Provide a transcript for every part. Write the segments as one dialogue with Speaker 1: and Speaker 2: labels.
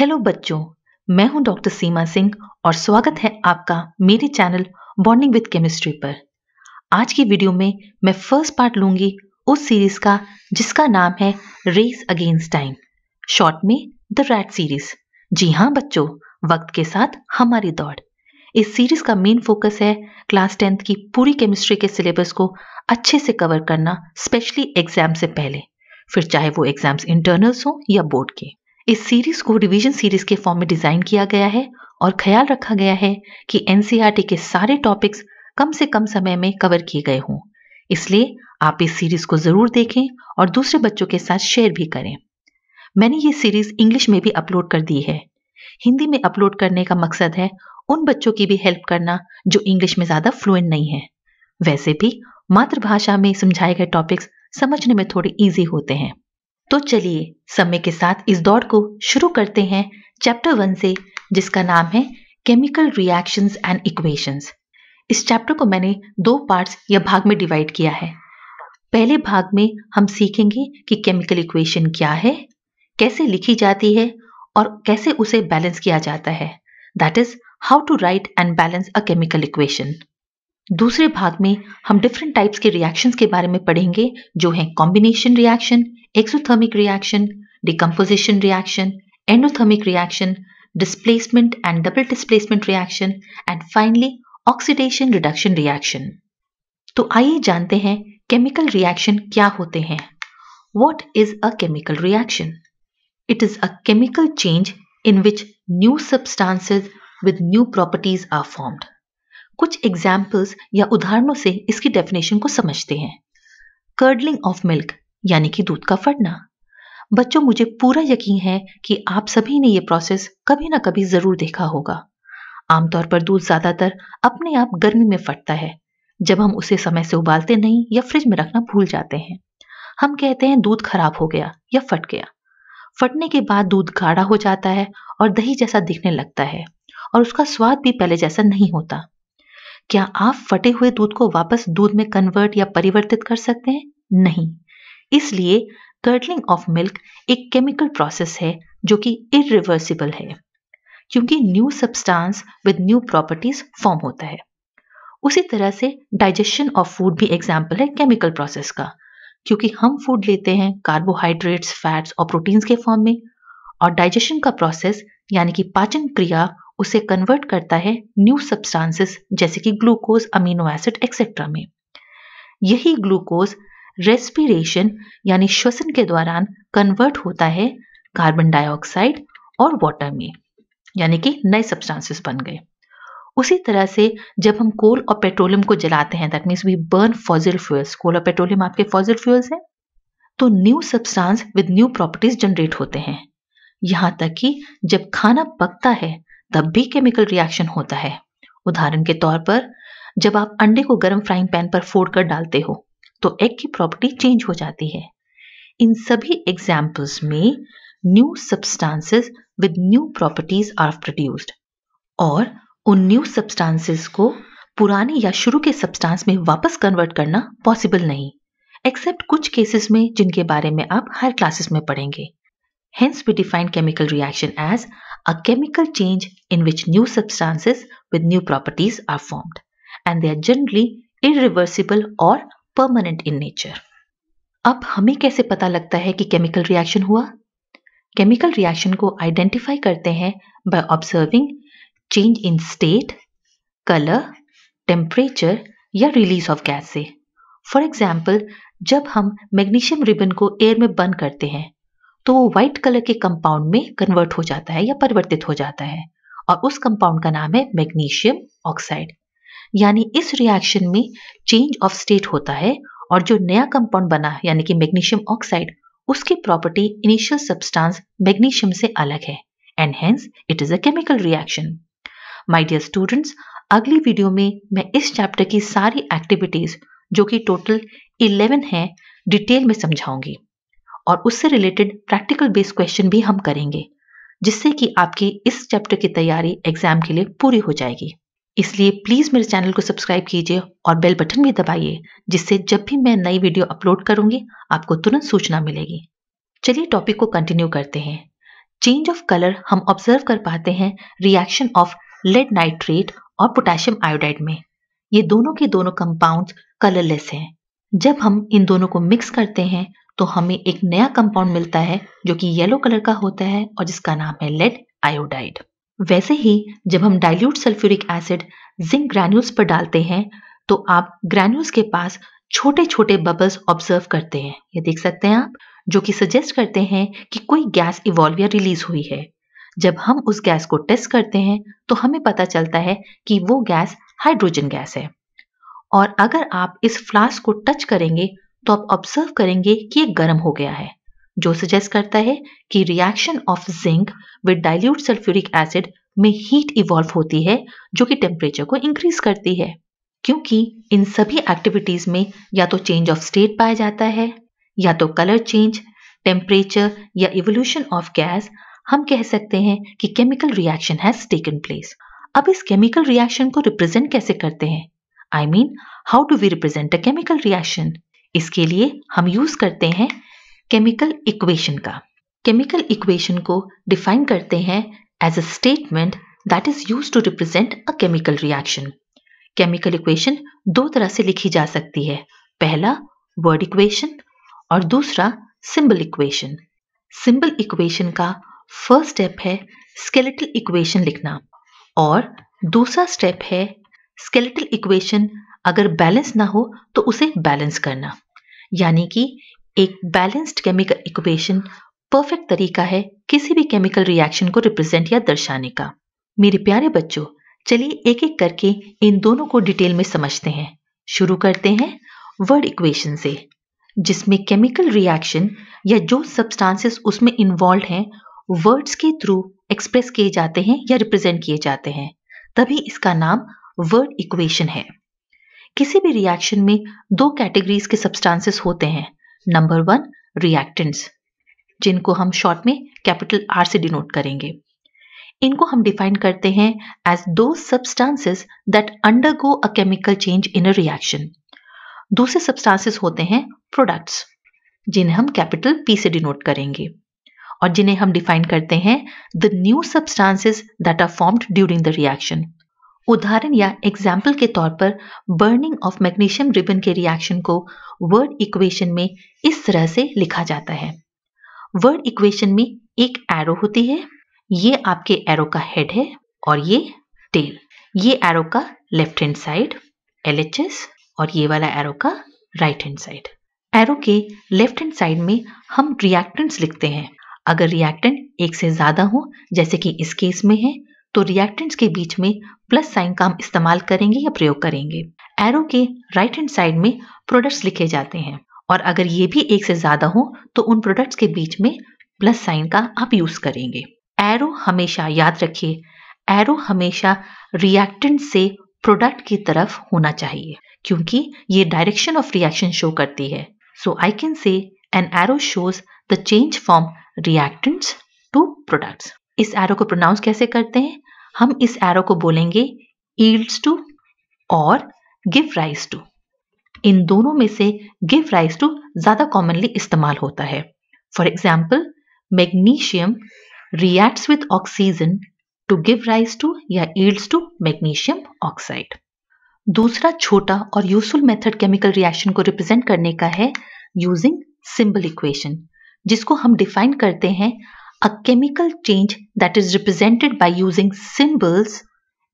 Speaker 1: Hello बच्चों, मैं हूँ डॉक्टर सीमा सिंह और स्वागत है आपका मेरे चैनल बॉन्डिंग विद केमिस्ट्री पर। आज की वीडियो में मैं फ़र्स्ट पार्ट लूँगी उस सीरीज़ का, जिसका नाम है रेस अगेंस्ट टाइम शॉर्ट में द रैट सीरीज़ जी हाँ बच्चों, वक्त के साथ हमारी दौड़। इस सीरीज़ का मेन फोकस है क्लास टेंथ की पूरी केमिस्ट्री के सिलेबस को अच्छे से कवर करना स्पेशली एग्ज़ाम से पहले। फिर चाहे वो एग्ज़ाम्स इंटरनल्स हो या बोर्ड के। इस सीरीज़ को रिवीजन सीरीज़ के फॉर्म में डिज़ाइन किया गया है और ख्याल रखा गया है कि एनसीईआरटी के सारे टॉपिक्स कम से कम समय में कवर किए गए हों। इसलिए आप इस सीरीज़ को ज़रूर देखें और दूसरे बच्चों के साथ शेयर भी करें। मैंने ये सीरीज़ इंग्लिश में भी अपलोड कर दी है। हिंदी में अपलोड करने का मकसद है उन बच्चों की भी हेल्प करना जो इंग्लिश में ज़्यादा फ्लुएंट नहीं है। वैसे भी मातृभाषा में समझाए गए टॉपिक्स समझने में थोड़े इजी होते हैं। तो चलिए समय के साथ इस दौड़ को शुरू करते हैं चैप्टर वन से, जिसका नाम है केमिकल रिएक्शंस एंड इक्वेशंस इस चैप्टर को मैंने दो पार्ट्स या भाग में डिवाइड किया है। पहले भाग में हम सीखेंगे कि केमिकल इक्वेशन क्या है, कैसे लिखी जाती है और कैसे उसे बैलेंस किया जाता है। That is how to write and balance a chemical equation दूसरे भाग में हम डिफरेंट टाइप्स के रिएक्शंस के बारे में पढ़ेंगे, जो हैं combination reaction exothermic reaction decomposition reaction endothermic reaction displacement and double displacement reaction and finally oxidation reduction reaction तो आइए जानते हैं केमिकल रिएक्शन क्या होते हैं। What is a chemical reaction it is a chemical change in which new substances with new properties are formed कुछ examples या उदाहरणों से इसकी डेफिनेशन को समझते हैं। कर्डलिंग ऑफ़ मिल्क यानी कि दूध का फटना। बच्चों, मुझे पूरा यकीन है कि आप सभी ने यह प्रोसेस कभी ना कभी ज़रूर देखा होगा। आमतौर पर दूध ज़्यादातर अपने आप गर्मी में फटता है, जब हम उसे समय से उबालते नहीं या फ्रिज में रखना भूल जाते हैं। हम कहते हैं दूध खराब हो गया या फट गया। फटने के बाद दूध गाढ़ा हो जाता है और दही जैसा दिखने लगता है और उसका स्वाद भी पहले जैसा नहीं होता। क्या आप फटे हुए दूध को वापस दूध में कन्वर्ट या परिवर्तित कर सकते हैं? नहीं। इसलिए कर्टलिंग ऑफ़ मिल्क एक केमिकल प्रोसेस है, जो कि इरिवर्सिबल है, क्योंकि new substance with new properties form होता है। उसी तरह से डाइजेशन ऑफ़ फ़ूड भी एग्ज़ाम्पल है केमिकल प्रोसेस का, क्योंकि हम फ़ूड लेते हैं कार्बोहाइड्रेट्स फैट्स और प्रोटीन्स के फॉर्म में, और डाइजेशन का प्रोसेस यानी कि पाचन क्रिया उसे कन्वर्ट करता है न्यू सब्सटेंसेस जैसे कि ग्लूकोज अमीनो एसिड एक्सेट्रा में। यही ग्लूकोज रेस्पिरेशन यानी श्वसन के दौरान कन्वर्ट होता है कार्बन डाइऑक्साइड और वाटर में, यानी कि नए सब्सटेंसेस बन गए। उसी तरह से जब हम कोल और पेट्रोलियम को जलाते हैं that means we burn fossil fuels coal और पेट्रोलियम आपके फॉजिल फ्यूल्स हैं तो new substance with new properties generate होते हैं। यहाँ तक कि जब खाना पकता है, तब भी केमिकल रिएक्शन होता है। उदाहरण के तौर पर, जब आप अंडे को गर्म फ्राइंग पैन पर फोड़ कर डालते हो तो एग की प्रॉपर्टी चेंज हो जाती है। इन सभी एग्जाम्पल्स में new substances with new properties are produced और उन न्यू सब्सटेंसेस को पुराने या शुरू के सब्सटेंस में वापस कन्वर्ट करना पॉसिबल नहीं एक्सेप्ट कुछ केसेस में जिनके बारे में आप हर क्लासेस में पढ़ेंगे। Hence we define chemical reaction as a chemical change in which new substances with new properties are formed and they are generally irreversible और परमानेंट इन नेचर अब हमें कैसे पता लगता है कि केमिकल रिएक्शन हुआ? केमिकल रिएक्शन को आइडेंटिफाई करते हैं by observing change in state colour temperature या रिलीज़ ऑफ़ गैस से. फॉर एग्ज़ाम्पल जब हम मैग्नीशियम रिबन को एयर में बंद करते हैं तो वो व्हाइट कलर के कंपाउंड में कन्वर्ट हो जाता है या परिवर्तित हो जाता है और उस कंपाउंड का नाम है मैग्नीशियम ऑक्साइड यानी इस रिएक्शन में चेंज ऑफ़ स्टेट होता है और जो नया कंपाउंड बना, यानी कि मैग्नीशियम ऑक्साइड उसकी प्रॉपर्टी इनिशियल सब्सटेंस मैग्नीशियम से अलग है and hence it is a chemical reaction my dear students अगली वीडियो में मैं इस चैप्टर की सारी एक्टिविटीज़ जो कि टोटल 11 है डिटेल में समझाऊँगी। और उससे रिलेटेड प्रैक्टिकल बेस्ड क्वेश्चन भी हम करेंगे, जिससे कि आपकी इस चैप्टर की तैयारी एग्ज़ाम के लिए पूरी हो जाएगी। इसलिए प्लीज़ मेरे चैनल को सब्सक्राइब कीजिए और बेल बटन भी दबाइए, जिससे जब भी मैं नई वीडियो अपलोड करूँगी, आपको तुरंत सूचना मिलेगी। चलिए टॉपिक को कंटिन्यू करते हैं। चेंज ऑफ़ कलर हम ऑब्ज़र्व कर पाते हैं रिएक्शन ऑफ़ लेड नाइट्रेट और पोटेशियम आयोडाइड में। ये दोनों के दोनों कंपाउंड कलरलेस हैं। जब हम इन दोनों को मिक्स करते हैं तो हमें एक नया कंपाउंड मिलता है, जो कि येलो कलर का होता है और जिसका नाम है लेड आयोडाइड वैसे ही, जब हम dilute sulphuric acid zinc granules पर डालते हैं तो आप ग्रैन्यूल्स के पास छोटे छोटे बबल्स ऑब्ज़र्व करते हैं। ये देख सकते हैं आप? जो कि सजेस्ट करते हैं कि कोई गैस इवॉल्व या रिलीज़ हुई है। जब हम उस गैस को टेस्ट करते हैं तो हमें पता चलता है कि वो गैस हाइड्रोजन गैस है। और अगर आप इस फ्लास्क को टच करेंगे तो आप ऑब्ज़र्व करेंगे कि ये गर्म हो गया है। जो सजेस्ट करता है कि reaction of zinc with dilute sulphuric acid में हीट इवॉल्व होती है, जो कि टेम्परेचर को इंक्रीज करती है। क्योंकि इन सभी एक्टिविटीज़ में या तो चेंज ऑफ़ स्टेट पाया जाता है, या तो कलर चेंज टेम्परेचर या इवोल्यूशन ऑफ़ गैस हम कह सकते हैं कि chemical reaction has taken place अब इस केमिकल रिएक्शन को रिप्रेजेंट कैसे करते हैं? I mean how do we represent a chemical reaction इसके लिए हम यूज़ करते हैं केमिकल इक्वेशन का। केमिकल इक्वेशन को डिफाइन करते हैं as a statement that is used to represent a chemical reaction chemical equation दो तरह से लिखी जा सकती है। पहला वर्ड इक्वेशन और दूसरा सिंबल इक्वेशन सिंबल इक्वेशन का फ़र्स्ट स्टेप है स्केलेटल इक्वेशन लिखना और दूसरा स्टेप है स्केलेटल इक्वेशन अगर बैलेंस ना हो तो उसे बैलेंस करना। यानी कि एक बैलेंस्ड केमिकल इक्वेशन परफेक्ट तरीका है किसी भी केमिकल रिएक्शन को रिप्रेजेंट या दर्शाने का। मेरे प्यारे बच्चों, चलिए एक एक करके इन दोनों को डिटेल में समझते हैं। शुरू करते हैं वर्ड इक्वेशन से, जिसमें केमिकल रिएक्शन या जो सब्सटेंसेस उसमें इन्वॉल्व हैं वर्ड्स के थ्रू एक्सप्रेस किए जाते हैं या रिप्रेजेंट किए जाते हैं। तभी इसका नाम वर्ड इक्वेशन है। किसी भी रिएक्शन में दो कैटेगरीज के सब्सटेंसेस होते हैं नंबर वन रिएक्टेंट्स जिनको हम शॉर्ट में कैपिटल आर से डिनोट करेंगे। इनको हम डिफाइन करते हैं एज दो substances that undergo a chemical change in a reaction दूसरे सब्सटेंसेस होते हैं प्रोडक्ट्स जिन्हें हम कैपिटल पी से डिनोट करेंगे। और जिन्हें हम डिफाइन करते हैं the new substances that are formed during the reaction उदाहरण या एग्ज़ाम्पल के तौर पर बर्निंग ऑफ़ मैग्नीशियम रिबन के रिएक्शन को वर्ड इक्वेशन में इस तरह से लिखा जाता है। वर्ड इक्वेशन में एक एरो होती है। ये आपके एरो का हेड है और ये टेल ये एरो का लेफ़्ट हैंड साइड एल और ये वाला एरो का राइट हैंड साइड एरो के लेफ़्ट हैंड साइड में हम रिएक्टेंट्स लिखते हैं। अगर रिएक्टेंट एक से ज़्यादा हो, जैसे कि इस केस में है तो रिएक्टेंट्स के बीच में प्लस साइन का हम इस्तेमाल करेंगे या प्रयोग करेंगे। एरो के राइट हैंड साइड में प्रोडक्ट्स लिखे जाते हैं। और अगर ये भी एक से ज़्यादा हो तो उन प्रोडक्ट्स के बीच में प्लस साइन का आप यूज़ करेंगे। एरो हमेशा याद रखिए एरो हमेशा रिएक्टेंट से प्रोडक्ट की तरफ़ होना चाहिए, क्योंकि ये डायरेक्शन ऑफ़ रिएक्शन शो करती है। So I can say an arrow shows the change from reactants to products इस एरो को प्रोनाउंस कैसे करते हैं? हम इस एरो को बोलेंगे ईल्ड्स टू और गिव राइज टू इन दोनों में से गिव राइज टू ज़्यादा कॉमनली इस्तेमाल होता है। For example magnesium reacts with oxygen to give rise to या ईल्ड्स टू मैग्नीशियम ऑक्साइड दूसरा छोटा और यूजफुल मेथड केमिकल रिएक्शन को रिप्रेजेंट करने का है यूजिंग सिंबल इक्वेशन जिसको हम डिफाइन करते हैं a chemical change that is represented by using symbols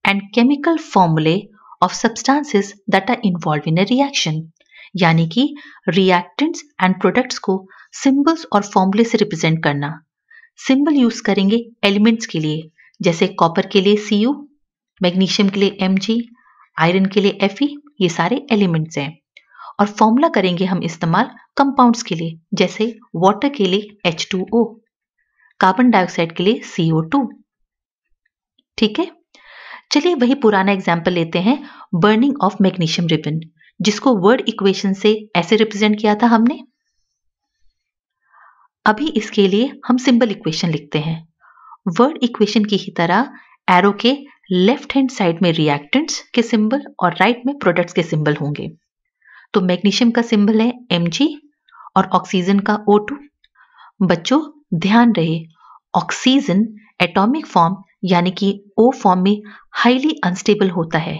Speaker 1: and chemical formulae of substances that are involved in a reaction यानी कि reactants and products को symbols और formulae से represent करना symbol यूज़ करेंगे elements के लिए जैसे कॉपर के लिए Cu, मैग्नीशियम के लिए Mg, आयरन के लिए Fe ये सारे एलिमेंट्स हैं और फॉर्मूला करेंगे हम इस्तेमाल कंपाउंड्स के लिए जैसे वाटर के लिए H2O कार्बन डाइऑक्साइड के लिए सीओ टू ठीक है? चलिए वही पुराना एग्ज़ाम्पल लेते हैं बर्निंग ऑफ़ मैग्नीशियम रिबन जिसको वर्ड इक्वेशन से ऐसे रिप्रेजेंट किया था हमने। अभी इसके लिए हम सिंबल इक्वेशन लिखते हैं। वर्ड इक्वेशन की ही तरह एरो के लेफ़्ट हैंड साइड में रिएक्टेंट्स के सिंबल और राइट में प्रोडक्ट्स के सिंबल होंगे। तो मैग्नीशियम का सिंबल है एम और ऑक्सीजन का O2 बच्चों ध्यान रहे ऑक्सीजन एटॉमिक फॉर्म यानी कि ओ फॉर्म में हाईली अनस्टेबल होता है।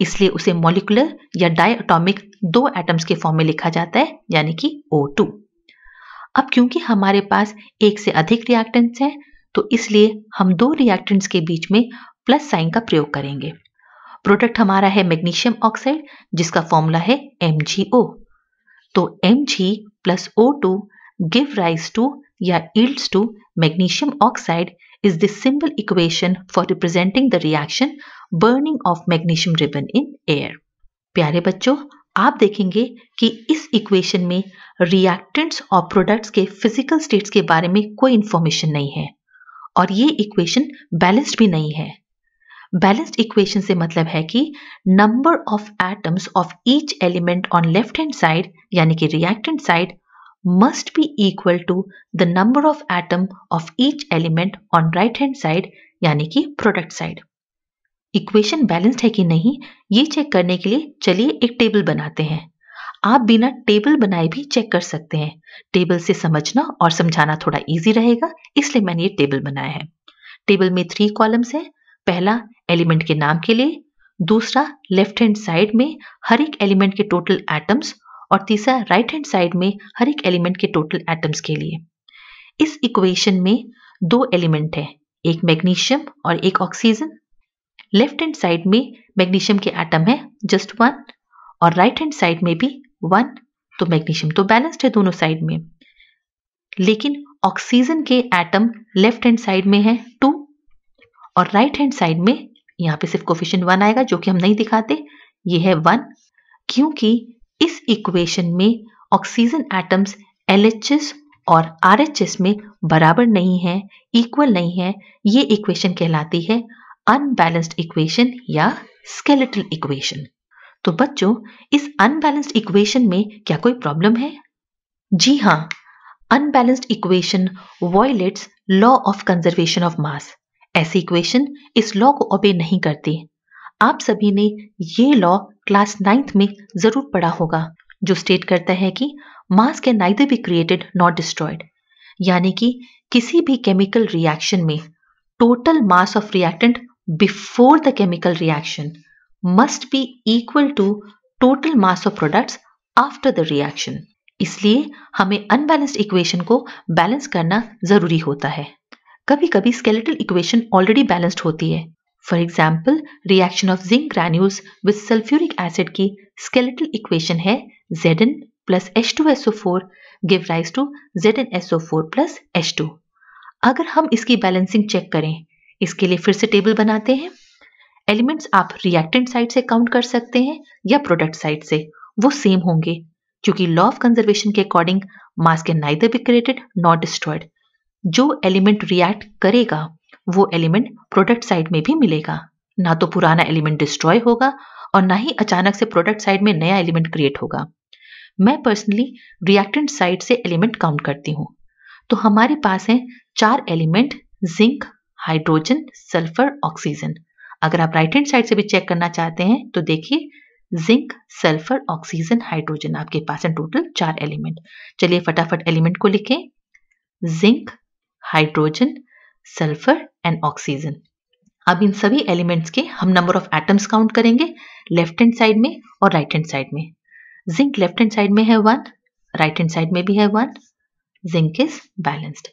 Speaker 1: इसलिए उसे मॉलिकुलर या डायटॉमिक दो एटम्स के फॉर्म में लिखा जाता है, यानी कि O2 अब क्योंकि हमारे पास एक से अधिक रिएक्टेंट्स हैं तो इसलिए हम दो रिएक्टेंट्स के बीच में प्लस साइन का प्रयोग करेंगे। प्रोडक्ट हमारा है मैग्नीशियम ऑक्साइड जिसका फॉर्मूला है MgO तो Mg plus O two give rise to या yields to magnesium oxide is the symbol equation for representing the reaction burning of magnesium ribbon in air. प्यारे बच्चों, आप देखेंगे कि इस इक्वेशन में रिएक्टेंट्स और प्रोडक्ट्स के फ़िज़िकल स्टेट्स के बारे में कोई इंफॉर्मेशन नहीं है और ये इक्वेशन बैलेंस्ड भी नहीं है बैलेंस्ड इक्वेशन से मतलब है कि number of atoms of each element on left hand side यानी कि reactant side must be equal to the number of atom of each element on right hand side, यानी कि प्रोडक्ट साइड इक्वेशन बैलेंस्ड है कि नहीं, ये check करने के लिए चलिए एक टेबल बनाते हैं। आप बिना टेबल बनाए भी चेक कर सकते हैं। टेबल से समझना और समझाना थोड़ा इजी रहेगा, इसलिए मैंने ये टेबल बनाया है। टेबल में थ्री कॉलम्स है। पहला एलिमेंट के नाम के लिए। दूसरा लेफ़्ट हैंड साइड में हर एक एलिमेंट के टोटल एटम्स और तीसरा राइट हैंड साइड में हर एक एलिमेंट के टोटल एटम्स के लिए। इस इक्वेशन में दो एलिमेंट है, एक मैग्नीशियम और एक ऑक्सीजन लेफ़्ट हैंड साइड में मैग्नीशियम के एटम है जस्ट वन और राइट हैंड साइड में भी वन तो मैग्नीशियम तो बैलेंस्ड है दोनों साइड में। लेकिन ऑक्सीजन के एटम लेफ़्ट हैंड साइड में है टू और राइट हैंड साइड में यहाँ पे सिर्फ़ कोफिशियंट वन आएगा, जो कि हम नहीं दिखाते, ये है वन क्योंकि इस इक्वेशन में ऑक्सीजन एटम्स एल और RHS में बराबर नहीं है इक्वल नहीं है, ये इक्वेशन कहलाती है अनबैलेंस्ड इक्वेशन या स्केलेटल इक्वेशन तो बच्चों, इस अनबैलेंस्ड इक्वेशन में क्या कोई प्रॉब्लम है? जी हाँ unbalanced equation violates law of conservation of mass ऐसी इक्वेशन इस लॉ को ओबे नहीं करती। आप सभी ने ये लॉ क्लास नाइन्थ में ज़रूर पढ़ा होगा, जो स्टेट करता है कि mass can neither be created not destroyed यानी कि किसी भी केमिकल रिएक्शन में total mass of reactant before the chemical reaction must be equal to total mass of products after the reaction इसलिए हमें अनबैलेंस्ड इक्वेशन को बैलेंस करना ज़रूरी होता है। कभी कभी स्केलेटल इक्वेशन ऑलरेडी बैलेंस्ड होती है। For example reaction of zinc granules with sulphuric acid की स्केलेटल इक्वेशन है Zn plus H2SO4 give rise to ZnSO4 plus H2 अगर हम इसकी बैलेंसिंग चेक करें, इसके लिए फिर से टेबल बनाते हैं। एलिमेंट्स आप रिएक्टेंट साइड से काउंट कर सकते हैं या प्रोडक्ट साइड से, वो सेम होंगे, क्योंकि लॉ ऑफ़ कंजर्वेशन के according mass can neither be created not destroyed जो एलिमेंट रिएक्ट करेगा वो एलिमेंट प्रोडक्ट साइड में भी मिलेगा। ना तो पुराना एलिमेंट डिस्ट्रॉय होगा और ना ही अचानक से प्रोडक्ट साइड में नया एलिमेंट क्रिएट होगा। मैं पर्सनली रिएक्टेंट साइड से एलिमेंट काउंट करती हूँ। तो हमारे पास है चार element zinc hydrogen sulphur oxygen अगर आप राइट हैंड साइड से भी चेक करना चाहते हैं तो देखिए जिंक सल्फ़र ऑक्सीजन हाइड्रोजन आपके पास है टोटल चार एलिमेंट चलिए फटाफट एलिमेंट को लिखें। Zinc hydrogen sulphur and oxygen अब इन सभी एलिमेंट्स के हम नंबर ऑफ़ एटम्स काउंट करेंगे लेफ़्ट हैंड साइड में और राइट हैंड साइड में। जिंक लेफ़्ट हैंड साइड में है वन राइट हैंड साइड में भी है one zinc is balanced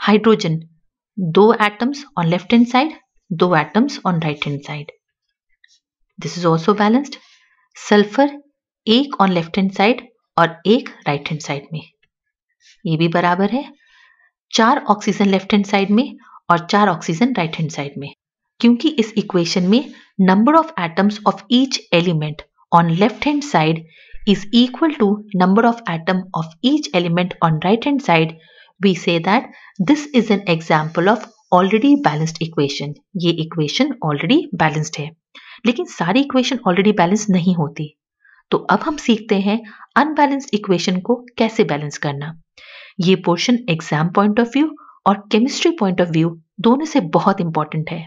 Speaker 1: hydrogen दो atoms on left hand side दो atoms on right hand side this is also balanced sulphur एक on left hand side और एक राइट हैंड साइड में। ये भी बराबर है। चार ऑक्सीजन लेफ़्ट हैंड साइड में और चार ऑक्सीजन राइट हैंड साइड में। क्योंकि इस इक्वेशन में number of atoms of each element on left hand side is equal to number of atom of each element on right hand side we see that this is an example of already balanced equation ये equation already balanced है। लेकिन सारी equation already balance नहीं होती। तो अब हम सीखते हैं अनबैलेंस्ड इक्वेशन को कैसे बैलेंस करना। ये portion exam point of view और केमिस्ट्री पॉइंट ऑफ़ व्यू दोनों से बहुत इंपॉर्टेंट है।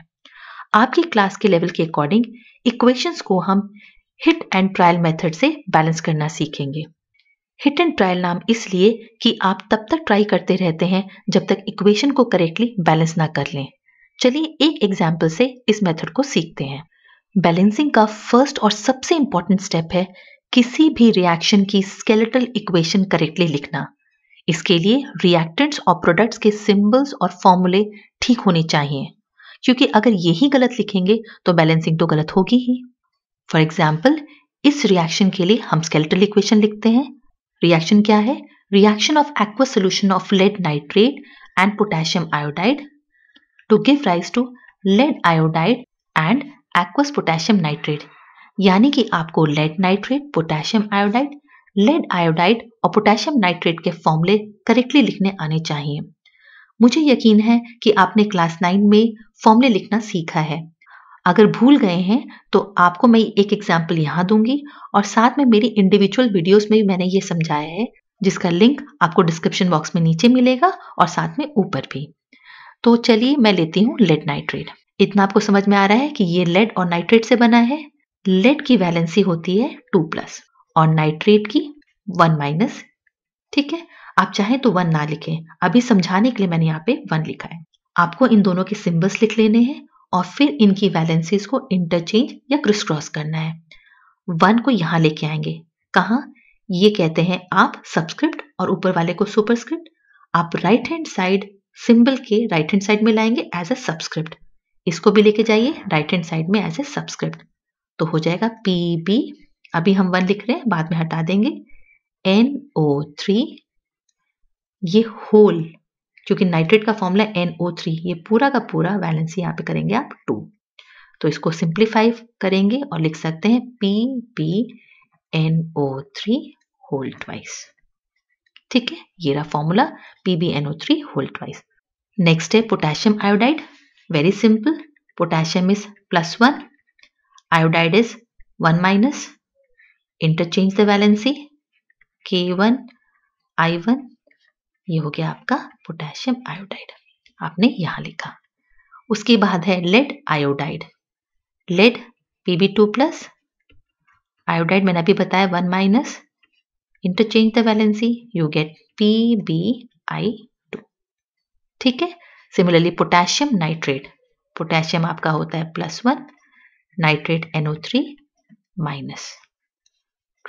Speaker 1: आपकी क्लास के लेवल के अकॉर्डिंग इक्वेशंस को हम हिट एंड ट्रायल मेथड से बैलेंस करना सीखेंगे। हिट एंड ट्रायल नाम इसलिए कि आप तब तक ट्राई करते रहते हैं जब तक इक्वेशन को करेक्टली बैलेंस ना कर लें। चलिए एक एग्ज़ाम्पल से इस मेथड को सीखते हैं। बैलेंसिंग का फ़र्स्ट और सबसे इंपॉर्टेंट स्टेप है किसी भी रिएक्शन की स्केलेटल इक्वेशन करेक्टली लिखना। इसके लिए रिएक्टेंट्स और प्रोडक्ट्स के सिंबल्स और फॉर्मूले ठीक होने चाहिए। क्योंकि अगर यही गलत लिखेंगे तो बैलेंसिंग तो गलत होगी ही। फॉर एग्ज़ाम्पल इस रिएक्शन के लिए हम स्केलेटल इक्वेशन लिखते हैं। रिएक्शन क्या है? Reaction of aqua solution of lead nitrate and potassium iodide to give rise to lead iodide and aqueous potassium nitrate यानी कि आपको lead nitrate potassium iodide lead iodide और पोटेशियम नाइट्रेट के फॉर्मूले करेक्टली लिखने आने चाहिए। मुझे यकीन है कि आपने क्लास नाइन में फॉर्मूले लिखना सीखा है। अगर भूल गए हैं तो आपको मैं एक एग्ज़ाम्पल यहाँ दूँगी और साथ में मेरी इंडिविजुअल वीडियोस में भी मैंने ये समझाया है, जिसका लिंक आपको डिस्क्रिप्शन बॉक्स में नीचे मिलेगा और साथ में ऊपर भी। तो चलिए मैं लेती हूँ लेड नाइट्रेट इतना आपको समझ में आ रहा है कि ये लेड और नाइट्रेट से बना है। लेड की वैलेंसी होती है टू प्लस और नाइट्रेट की वन माइनस, ठीक है? आप चाहें तो वन ना लिखें। अभी समझाने के लिए मैंने यहाँ पे वन लिखा है। आपको इन दोनों के सिंबल्स लिख लेने हैं और फिर इनकी वैलेंसीज को इंटरचेंज या क्रिस क्रॉस करना है। वन को यहाँ लेके आएँगे। कहा? ये कहते हैं आप सबस्क्रिप्ट और ऊपर वाले को सुपरस्क्रिप्ट। आप राइट हैंड साइड सिंबल के राइट हैंड साइड में लाएँगे एज ए सबस्क्रिप्ट इसको भी लेके जाइए राइट हैंड साइड में एज ए सबस्क्रिप्ट तो हो जाएगा पी बी अभी हम वन लिख रहे हैं, बाद में हटा देंगे। एन ओ थ्री ये होल क्योंकि नाइट्रेट का फॉर्मूला एन ओ थ्री ये पूरा का पूरा वैलेंस यहाँ पे करेंगे आप टू तो इसको सिंप्लीफाई करेंगे और लिख सकते हैं P P N O three whole twice ठीक है? ये रहा formula P B N O three whole twice next है potassium iodide very simple potassium is plus one iodide is one is 1 minus interchange the valency K1 I1 ये हो गया आपका potassium iodide आपने यहाँ लिखा। उसके बाद है lead iodide lead PB two plus iodide मैंने अभी बताया one minus interchange the valency you get P B I two ठीक है? सिमिलरली पोटेशियम नाइट्रेट पोटेशियम आपका होता है plus one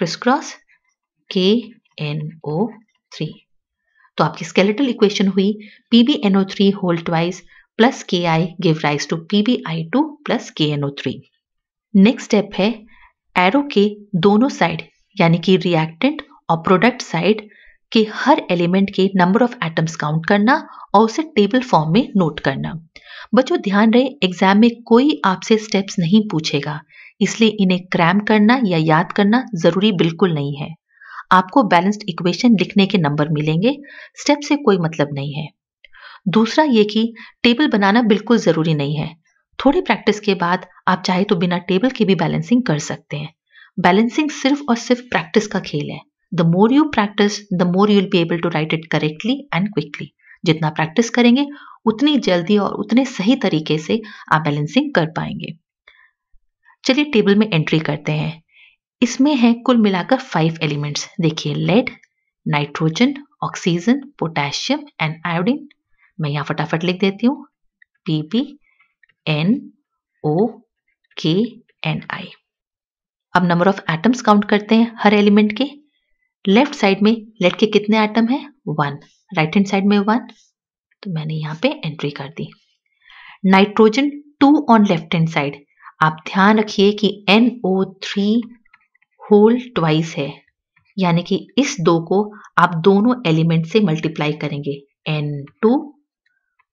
Speaker 1: nitrate NO3 minus. Crisscross KNO3. तो आपकी स्केलेटल इक्वेशन हुई PbNO3 whole twice plus K I give rise to PbI2 plus K NO three next step है arrow के दोनों साइड यानी कि रिएक्टेंट और प्रोडक्ट साइड के हर एलिमेंट के नंबर ऑफ़ एटम्स काउंट करना और उसे टेबल फॉर्म में नोट करना बच्चों, ध्यान रहे एग्ज़ाम में कोई आपसे स्टेप्स नहीं पूछेगा इसलिए इन्हें क्रैम करना या याद करना ज़रूरी बिल्कुल नहीं है। आपको बैलेंस्ड इक्वेशन लिखने के नंबर मिलेंगे स्टेप से कोई मतलब नहीं है। दूसरा ये कि टेबल बनाना बिल्कुल ज़रूरी नहीं है। थोड़ी प्रैक्टिस के बाद आप चाहे तो बिना टेबल के भी बैलेंसिंग कर सकते हैं। बैलेंसिंग सिर्फ़ और सिर्फ़ प्रैक्टिस का खेल है। The more you practice the more you'll be able to write it correctly and quickly जितना प्रैक्टिस करेंगे, उतनी जल्दी और उतने सही तरीके से आप बैलेंसिंग कर पाएँगे। चलिए टेबल में एंट्री करते हैं। इसमें है कुल मिलाकर फाइव एलिमेंट्स देखिए lead nitrogen oxygen potassium and iodine मैं यहाँ फटाफट लिख देती हूँ। पी पी एन ओ के एन आई अब नंबर ऑफ़ एटम्स काउंट करते हैं हर एलिमेंट के। लेफ़्ट साइड में लेड के कितने एटम हैं? वन राइट हैंड साइड में वन तो मैंने यहाँ पे एंट्री कर दी। Nitrogen two on left hand side आप ध्यान रखिए कि N O three whole twice है। यानी कि इस दो को आप दोनों एलिमेंट से मल्टीप्लाई करेंगे। N two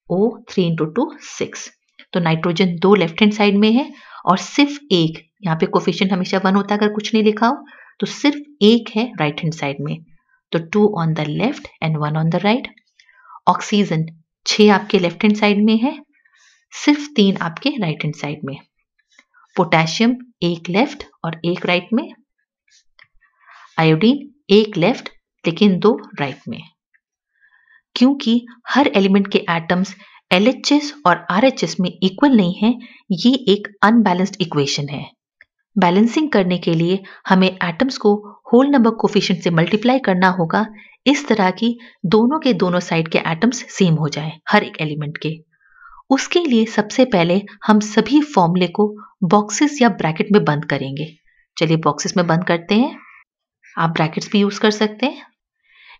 Speaker 1: O three into two six तो नाइट्रोजन दो लेफ़्ट हैंड साइड में है और सिर्फ़ एक, यहाँ पे कोफिशियंट हमेशा वन होता है अगर कुछ नहीं लिखा हो तो सिर्फ़ एक है राइट हैंड साइड में। तो two on the left and one on the right oxygen छह आपके लेफ़्ट हैंड साइड में है, सिर्फ़ तीन आपके राइट हैंड साइड में। पोटेशियम एक लेफ़्ट और एक राइट में, आयोडीन एक लेफ़्ट लेकिन दो राइट में। क्योंकि हर एलिमेंट के एटम्स LHS और RHS में इक्वल नहीं है, ये एक अनबैलेंस्ड इक्वेशन है। बैलेंसिंग करने के लिए हमें एटम्स को होल नंबर कोफिशिएंट से मल्टीप्लाई करना होगा, इस तरह की दोनों के दोनों साइड के एटम्स सेम हो जाए, हर एक एलिमेंट के। उसके लिए सबसे पहले हम सभी फॉर्मूले को बॉक्सेस या ब्रैकेट में बंद करेंगे। चलिए बॉक्सेस में बंद करते हैं। आप ब्रैकेट्स भी यूज़ कर सकते हैं।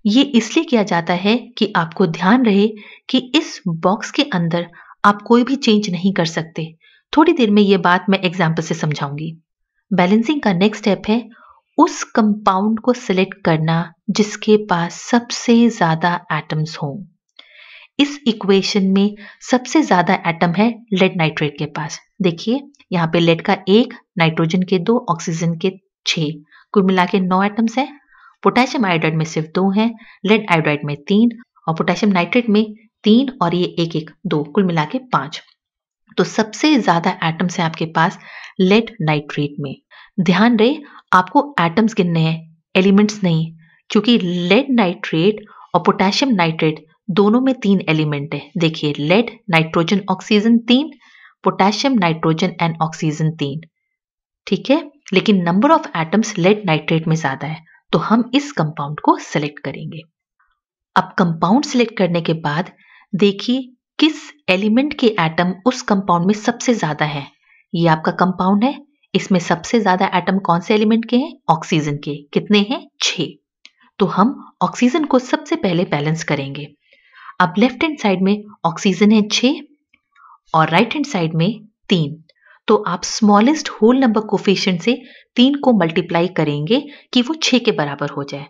Speaker 1: ये इसलिए किया जाता है कि आपको ध्यान रहे कि इस बॉक्स के अंदर आप कोई भी चेंज नहीं कर सकते। थोड़ी देर में ये बात मैं एग्ज़ाम्पल से समझाऊँगी। बैलेंसिंग का नेक्स्ट स्टेप है उस कंपाउंड को सिलेक्ट करना जिसके पास सबसे ज़्यादा एटम्स हों। इस इक्वेशन में सबसे ज़्यादा एटम है लेड नाइट्रेट के पास। देखिए, यहाँ पे लेड का एक नाइट्रोजन के दो ऑक्सीजन के छह। कुल मिला के नौ एटम्स है। पोटेशियम आयोडाइड में सिर्फ़ दो हैं लेड आयोडाइड में तीन और पोटेशियम नाइट्रेट में तीन और ये एक एक दो, कुल मिला के पाँच। तो सबसे ज़्यादा एटम्स है आपके पास लेड नाइट्रेट में। ध्यान रहे आपको एटम्स गिनने हैं एलिमेंट्स नहीं, क्योंकि लेड नाइट्रेट और पोटेशियम नाइट्रेट दोनों में तीन एलिमेंट है। देखिए लेड नाइट्रोजन ऑक्सीजन तीन पोटेशियम नाइट्रोजन एंड ऑक्सीजन तीन। ठीक है? लेकिन number of atoms lead nitrate में ज़्यादा है तो हम इस कंपाउंड को सिलेक्ट करेंगे। अब कंपाउंड सिलेक्ट करने के बाद देखिए, किस एलिमेंट के एटम उस कंपाउंड में सबसे ज़्यादा है? ये आपका कंपाउंड है। इसमें सबसे ज़्यादा एटम कौन से एलिमेंट के हैं? ऑक्सीजन के। कितने हैं? छ तो हम ऑक्सीजन को सबसे पहले बैलेंस करेंगे। अब लेफ़्ट हैंड साइड में ऑक्सीजन है छ और राइट हैंड साइड में तीन। तो आप स्मॉलेस्ट होल नंबर कोफिशिएंट से तीन को मल्टीप्लाई करेंगे कि वो छह के बराबर हो जाए।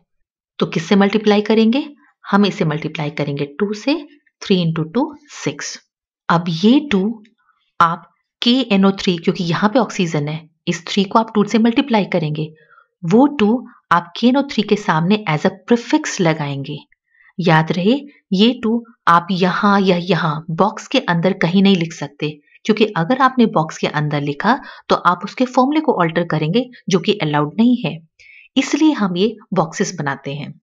Speaker 1: तो किससे मल्टीप्लाई करेंगे? हम इसे मल्टीप्लाई करेंगे टू से थ्री इंटू टू सिक्स अब ये टू आप के एन ओ थ्री क्योंकि यहाँ पे ऑक्सीजन है, इस थ्री को आप टू से मल्टीप्लाई करेंगे। वो टू आप के एन ओ थ्री के सामने एज अ प्रिफिक्स लगाएँगे। याद रहे, ये टू आप यहाँ या यहाँ बॉक्स के अंदर कहीं नहीं लिख सकते। क्योंकि अगर आपने बॉक्स के अंदर लिखा तो आप उसके फॉर्मूले को ऑल्टर करेंगे, जो कि अलाउड नहीं है। इसलिए हम ये बॉक्सेस बनाते हैं।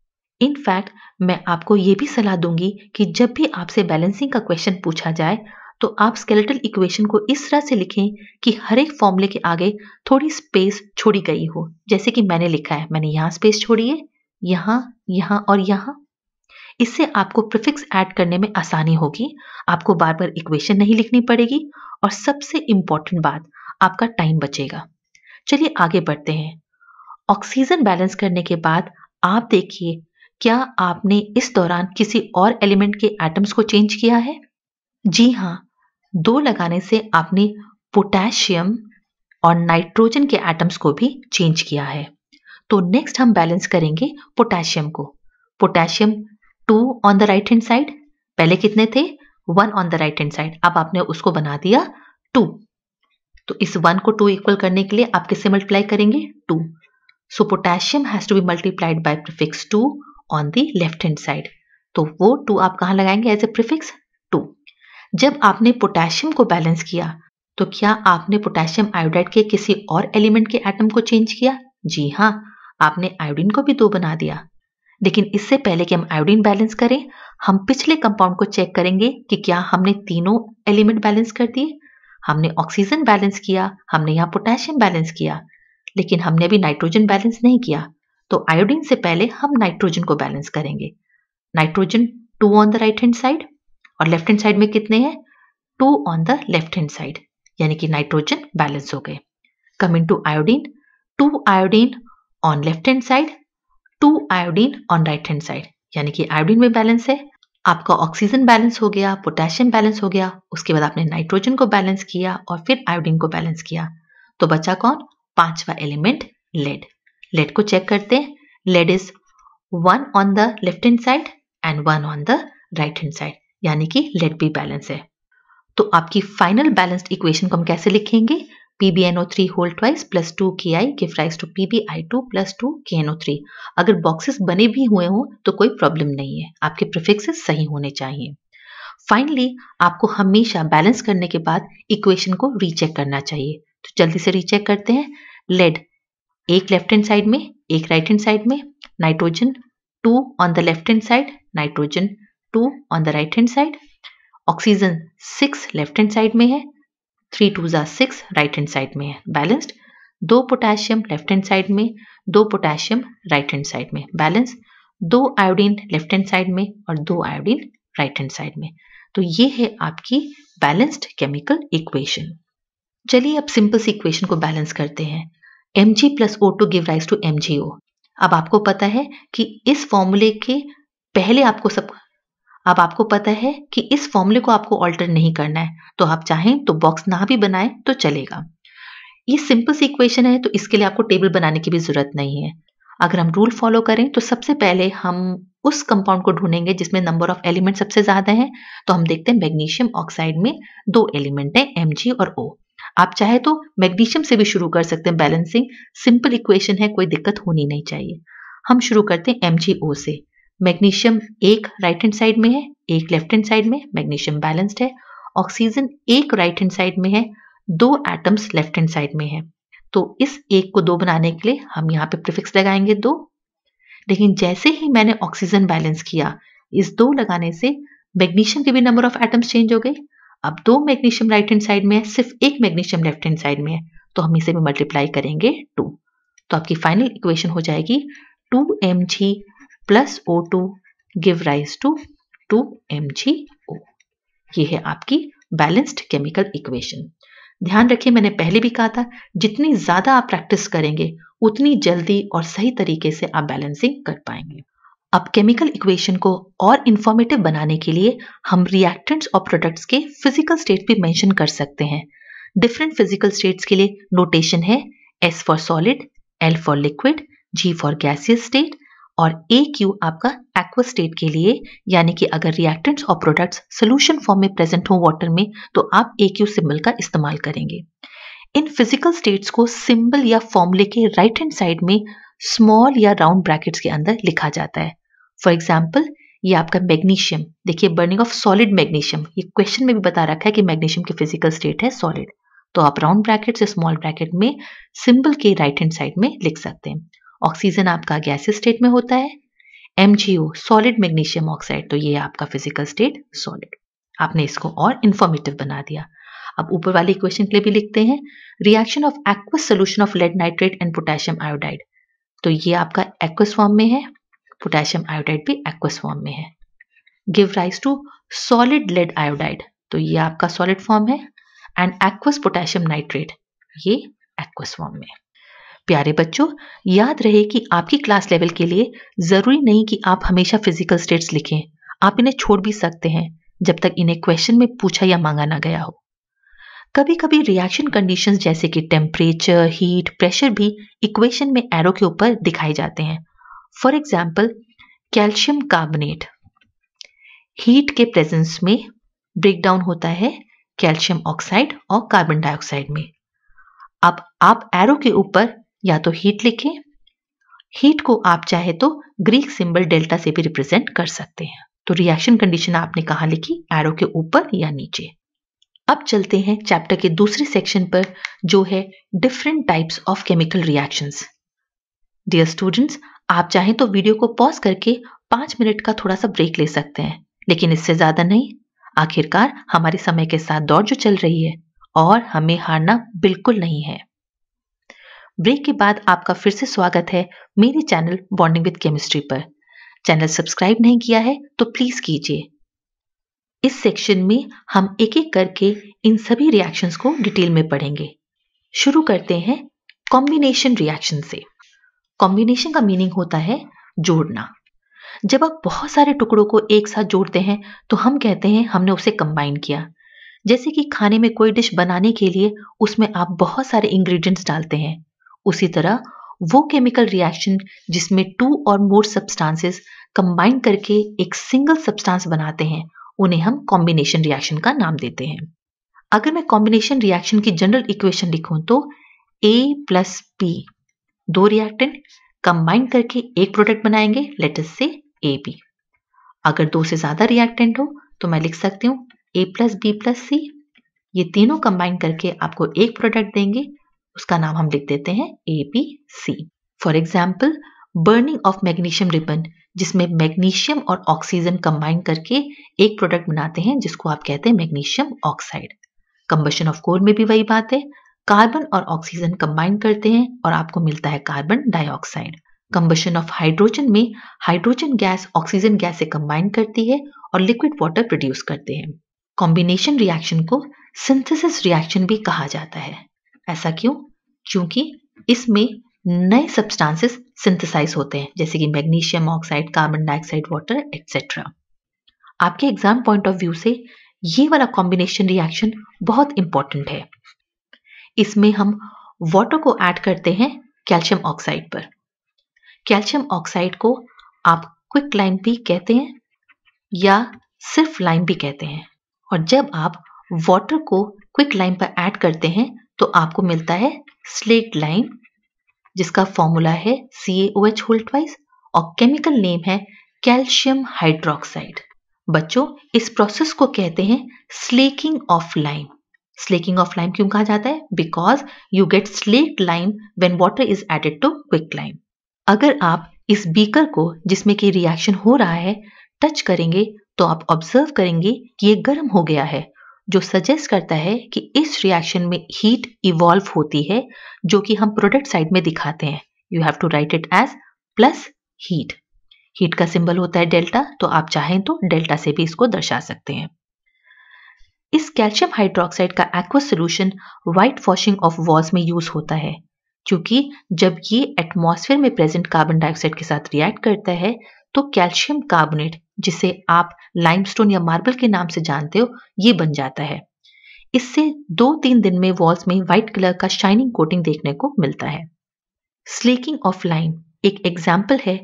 Speaker 1: इनफैक्ट मैं आपको ये भी सलाह दूँगी कि जब भी आपसे बैलेंसिंग का क्वेश्चन पूछा जाए तो आप स्केलेटल इक्वेशन को इस तरह से लिखें कि हर एक फॉर्मूले के आगे थोड़ी स्पेस छोड़ी गई हो। जैसे कि मैंने लिखा है, मैंने यहाँ स्पेस छोड़ी है, यहाँ यहाँ और यहाँ। इससे आपको प्रिफिक्स ऐड करने में आसानी होगी। आपको बार बार इक्वेशन नहीं लिखनी पड़ेगी और सबसे इंपॉर्टेंट बात, आपका टाइम बचेगा। चलिए आगे बढ़ते हैं। ऑक्सीजन बैलेंस करने के बाद आप देखिए, क्या आपने इस दौरान किसी और एलिमेंट के एटम्स को चेंज किया है? जी हाँ दो लगाने से आपने पोटेशियम और नाइट्रोजन के एटम्स को भी चेंज किया है। तो नेक्स्ट हम बैलेंस करेंगे पोटेशियम को। Potassium two on the right hand side पहले कितने थे? One on the right hand side अब आपने उसको बना दिया टू तो इस वन को टू इक्वल करने के लिए आप किससे मल्टीप्लाई करेंगे? Two so potassium has to be multiplied by prefix two on the left hand side तो वो टू आप कहाँ लगाएँगे? एज ए प्रिफिक्स टू जब आपने पोटेशियम को बैलेंस किया तो क्या आपने पोटेशियम आयोडाइड के किसी और एलिमेंट के एटम को चेंज किया? जी हाँ आपने आयोडीन को भी दो बना दिया. लेकिन इससे पहले कि हम आयोडीन बैलेंस करें, हम पिछले कंपाउंड को चेक करेंगे कि क्या हमने तीनों एलिमेंट बैलेंस कर दिए। हमने ऑक्सीजन बैलेंस किया, हमने यहाँ पोटेशियम बैलेंस किया, लेकिन हमने अभी नाइट्रोजन बैलेंस नहीं किया। तो आयोडीन से पहले हम नाइट्रोजन को बैलेंस करेंगे। Nitrogen two on the right hand side और लेफ़्ट हैंड साइड में कितने हैं? Two on the left hand side यानी कि नाइट्रोजन बैलेंस हो गए। Coming to iodine two iodine on left hand side two iodine on right hand side यानी कि आयोडीन में बैलेंस है। आपका ऑक्सीजन बैलेंस हो गया पोटेशियम बैलेंस हो गया, उसके बाद आपने नाइट्रोजन को बैलेंस किया और फिर आयोडीन को बैलेंस किया। तो बचा कौन? पांचवा एलिमेंट लेड लेड को चेक करते हैं। Lead is one on the left hand side and one on the right hand side यानी कि लेट भी बैलेंस है। तो आपकी फाइनल बैलेंस्ड इक्वेशन को हम कैसे लिखेंगे? PbNO3 whole twice plus two K I give rise to PbI2 plus two K NO three अगर बॉक्सेस बने भी हुए हों तो कोई प्रॉब्लम नहीं है। आपके प्रिफिक्सेस सही होने चाहिए। फाइनली आपको हमेशा बैलेंस करने के बाद इक्वेशन को रीचेक करना चाहिए। तो जल्दी से रीचेक करते हैं। लेड एक लेफ़्ट हैंड साइड में, एक राइट हैंड साइड में nitrogen two on the left hand side nitrogen two on the right hand side oxygen six left hand side में है। थ्री टू ज़ा सिक्स राइट हैंड साइड में है balanced दो potassium left hand side में, दो potassium right hand side में balance दो आयोडीन लेफ़्ट हैंड साइड में और दो आयोडीन राइट हैंड साइड में। तो ये है आपकी बैलेंस्ड केमिकल इक्वेशन चलिए अब सिंपल सी इक्वेशन को बैलेंस करते हैं। M G plus O two give rise to M G O अब आपको पता है कि इस फॉर्मूले के पहले आपको सब अब आपको पता है कि इस फॉर्मूले को आपको ऑल्टर नहीं करना है। तो आप चाहें तो बॉक्स ना भी बनाएँ तो चलेगा। ये सिंपल सी इक्वेशन है तो इसके लिए आपको टेबल बनाने की भी ज़रूरत नहीं है। अगर हम रूल फॉलो करें तो सबसे पहले हम उस कंपाउंड को ढूंढेंगे जिसमें नंबर ऑफ़ एलिमेंट सबसे ज़्यादा है। तो हम देखते हैं मैग्नीशियम ऑक्साइड में दो एलिमेंट है एम और ओ आप चाहे तो मैग्नीशियम से भी शुरू कर सकते हैं बैलेंसिंग सिंपल इक्वेशन है, कोई दिक्कत होनी नहीं चाहिए। हम शुरू करते हैं एम से। मैग्नीशियम एक राइट हैंड साइड में है, एक लेफ़्ट हैंड साइड में मैग्नीशियम बैलेंस्ड है ऑक्सीजन एक राइट हैंड साइड में है, दो एटम्स लेफ़्ट हैंड साइड में है। तो इस एक को दो बनाने के लिए हम यहाँ पे प्रिफिक्स लगाएँगे दो। लेकिन जैसे ही मैंने ऑक्सीजन बैलेंस किया, इस दो लगाने से मैग्नीशियम के भी नंबर ऑफ़ एटम्स चेंज हो गए। अब दो मैग्नीशियम राइट हैंड साइड में है, सिर्फ़ एक मैग्नीशियम लेफ़्ट हैंड साइड में है तो हम इसे भी मल्टीप्लाई करेंगे टू तो आपकी फाइनल इक्वेशन हो जाएगी two M G plus O two, give rise to two M G O. ये है आपकी बैलेंस्ड केमिकल इक्वेशन ध्यान रखिए, मैंने पहले भी कहा था, जितनी ज़्यादा आप प्रैक्टिस करेंगे, उतनी जल्दी और सही तरीके से आप बैलेंसिंग कर पाएँगे। अब केमिकल इक्वेशन को और इन्फॉर्मेटिव बनाने के लिए हम रिएक्टेंट्स और प्रोडक्ट्स के फ़िज़िकल स्टेट भी मेंशन कर सकते हैं। डिफरेंट फ़िज़िकल स्टेट्स के लिए नोटेशन है S for solid L for liquid G for gaseous state और ए क्यू आपका एक्वा स्टेट के लिए, यानी कि अगर रिएक्टेंट्स और प्रोडक्ट्स सोल्यूशन फॉर्म में प्रेजेंट हो वाटर में तो आप ए क्यू सिंबल का इस्तेमाल करेंगे। इन फ़िज़िकल स्टेट्स को सिंबल या फॉर्मूले के राइट हैंड साइड में स्मॉल या राउंड ब्रैकेट्स के अंदर लिखा जाता है। फॉर एग्ज़ाम्पल ये आपका मैग्नीशियम देखिए बर्निंग ऑफ़ सॉलिड मैग्नीशियम ये क्वेश्चन में भी बता रखा है कि मैग्नीशियम की फ़िज़िकल स्टेट है सॉलिड तो आप राउंड ब्रैकेट से स्मॉल ब्रैकेट में सिंबल के राइट हैंड साइड में लिख सकते हैं। ऑक्सीजन आपका गैसियस स्टेट में होता है। एम सॉलिड मैग्नीशियम ऑक्साइड तो ये आपका फ़िज़िकल स्टेट सॉलिड आपने इसको और इन्फॉर्मेटिव बना दिया। अब ऊपर वाले इक्वेशन के लिए भी लिखते हैं। Reaction of aqueous solution of lead nitrate and potassium iodide तो ये आपका एक्वस फॉर्म में है पोटेशियम आयोडाइड भी एक्वस फॉर्म में है। Give rise to solid lead iodide तो ये आपका सॉलिड फॉर्म है एंड एक्वस पोटेशियम नाइट्रेट ये एक्वस फॉर्म में प्यारे बच्चों, याद रहे कि आपकी क्लास लेवल के लिए ज़रूरी नहीं कि आप हमेशा फ़िज़िकल स्टेट्स लिखें। आप इन्हें छोड़ भी सकते हैं, जब तक इन्हें क्वेश्चन में पूछा या मांगा ना गया हो। कभी कभी रिएक्शन कंडीशंस जैसे कि टेम्परेचर हीट प्रेशर भी इक्वेशन में एरो के ऊपर दिखाए जाते हैं। For example calcium carbonate heat के प्रेजेंस में ब्रेक डाउन होता है कैल्शियम ऑक्साइड और कार्बन डाइऑक्साइड में। अब आप एरो के ऊपर या तो हीट लिखें। हीट को आप चाहे तो ग्रीक सिंबल डेल्टा से भी रिप्रेजेंट कर सकते हैं। तो रिएक्शन कंडीशन आपने कहा लिखी? एरो के ऊपर या नीचे। अब चलते हैं चैप्टर के दूसरे सेक्शन पर, जो है different types of chemical reactions dear students आप चाहें तो वीडियो को पॉज करके पाँच मिनट का थोड़ा सा ब्रेक ले सकते हैं। लेकिन इससे ज़्यादा नहीं। आखिरकार हमारे समय के साथ दौड़ जो चल रही है, और हमें हारना बिल्कुल नहीं है। ब्रेक के बाद आपका फिर से स्वागत है मेरे चैनल बॉन्डिंग विद केमिस्ट्री पर। चैनल सब्सक्राइब नहीं किया है तो प्लीज़ कीजिए। इस सेक्शन में हम एक एक करके इन सभी रिएक्शंस को डिटेल में पढ़ेंगे। शुरू करते हैं कॉम्बिनेशन रिएक्शन से। कॉम्बिनेशन का मीनिंग होता है जोड़ना। जब आप बहुत सारे टुकड़ों को एक साथ जोड़ते हैं तो हम कहते हैं हमने उसे कंबाइन किया। जैसे कि खाने में कोई डिश बनाने के लिए उसमें आप बहुत सारे इंग्रेडिएंट्स डालते हैं। उसी तरह वो केमिकल रिएक्शन जिसमें टू और मोर सब्सटेंसेस कंबाइन करके एक सिंगल सब्सटेंस बनाते हैं, उन्हें हम कॉम्बिनेशन रिएक्शन का नाम देते हैं। अगर मैं कॉम्बिनेशन रिएक्शन की जनरल इक्वेशन लिखूं तो ए प्लस पी दो रिएक्टेंट कंबाइन करके एक प्रोडक्ट बनाएँगे लेटस से ए बी अगर दो से ज़्यादा रिएक्टेंट हो तो मैं लिख सकती हूँ A plus B plus C ये तीनों कंबाइन करके आपको एक प्रोडक्ट देंगे उसका नाम हम लिख देते हैं A B C for example burning of magnesium ribbon जिसमें मैग्नीशियम और ऑक्सीजन कंबाइन करके एक प्रोडक्ट बनाते हैं, जिसको आप कहते हैं magnesium oxide combustion of coal में भी वही बात है। कार्बन और ऑक्सीजन कंबाइन करते हैं और आपको मिलता है carbon dioxide combustion of hydrogen में हाइड्रोजन गैस ऑक्सीजन गैस से कंबाइन करती है और लिक्विड वाटर प्रोड्यूस करते हैं। कॉम्बिनेशन रिएक्शन को सिंथेसिस रिएक्शन भी कहा जाता है। ऐसा क्यों? क्योंकि इसमें नए सब्सटेंसेस सिंथेसाइज होते हैं, जैसे कि magnesium oxide carbon dioxide water etcetera आपके एग्ज़ाम पॉइंट ऑफ़ व्यू से ये वाला कॉम्बिनेशन रिएक्शन बहुत इंपॉर्टेंट है। इसमें हम वाटर को ऐड करते हैं कैल्शियम ऑक्साइड पर। कैल्शियम ऑक्साइड को आप क्विक लाइम भी कहते हैं, या सिर्फ़ लाइम भी कहते हैं। और जब आप वाटर को क्विक लाइम पर ऐड करते हैं तो आपको मिलता है स्लेट लाइम जिसका फॉर्मूला है सी ओ एच वाइज और केमिकल नेम है कैल्शियम हाइड्रोक्साइड बच्चों, इस प्रोसेस को कहते हैं slaking of lime slaking of lime क्यों कहा जाता है? Because you get slaked lime when water is added to quick lime अगर आप इस बीकर को, जिसमें कि रिएक्शन हो रहा है टच करेंगे तो आप ऑब्ज़र्व करेंगे कि ये गर्म हो गया है। जो सजेस्ट करता है कि इस रिएक्शन में हीट इवॉल्व होती है, जो कि हम प्रोडक्ट साइड में दिखाते हैं। You have to write it as plus heat heat का सिंबल होता है डेल्टा तो आप चाहें तो डेल्टा से भी इसको दर्शा सकते हैं। इस कैल्शियम हाइड्रोक्साइड का aqua solution white washing of walls में यूज़ होता है, क्योंकि जब ये एटमॉस्फेयर में प्रेजेंट कार्बन डाइऑक्साइड के साथ रिएक्ट करता है तो कैल्शियम कार्बोनेट जिसे आप लाइमस्टोन या मार्बल के नाम से जानते हो ये बन जाता है इससे दो तीन दिन में वॉल्स में व्हाइट कलर का शाइनिंग कोटिंग देखने को मिलता है स्लेकिंग ऑफ़ लाइम एक एग्ज़ाम्पल है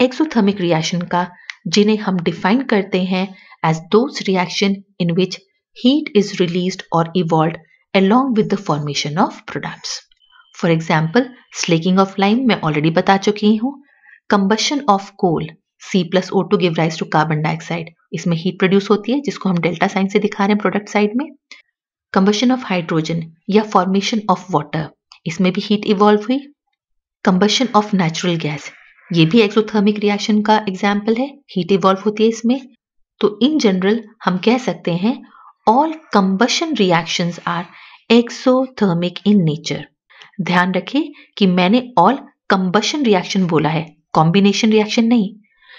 Speaker 1: एक्सोथर्मिक रिएक्शन का जिन्हें हम डिफाइन करते हैं as those reaction in which heat is released or evolved along with the formation of products. For example, slaking of lime मैं already बता चुकी हूँ combustion of coal C plus O two give rise to carbon dioxide इसमें heat produce होती है, जिसको हम delta sign से दिखा रहे हैं प्रोडक्ट साइड में। कंबशन ऑफ़ हाइड्रोजन या फॉर्मेशन ऑफ़ वाटर इसमें भी हीट इवॉल्व हुई। कंबशन ऑफ़ नेचुरल गैस ये भी एक्सोथर्मिक रिएक्शन का एग्ज़ाम्पल है। हीट इवॉल्व होती है इसमें। तो इन जनरल हम कह सकते हैं all combustion reaction are exothermic in nature ध्यान रखें कि मैंने ऑल कंबशन रिएक्शन बोला है। कॉम्बिनेशन रिएक्शन नहीं।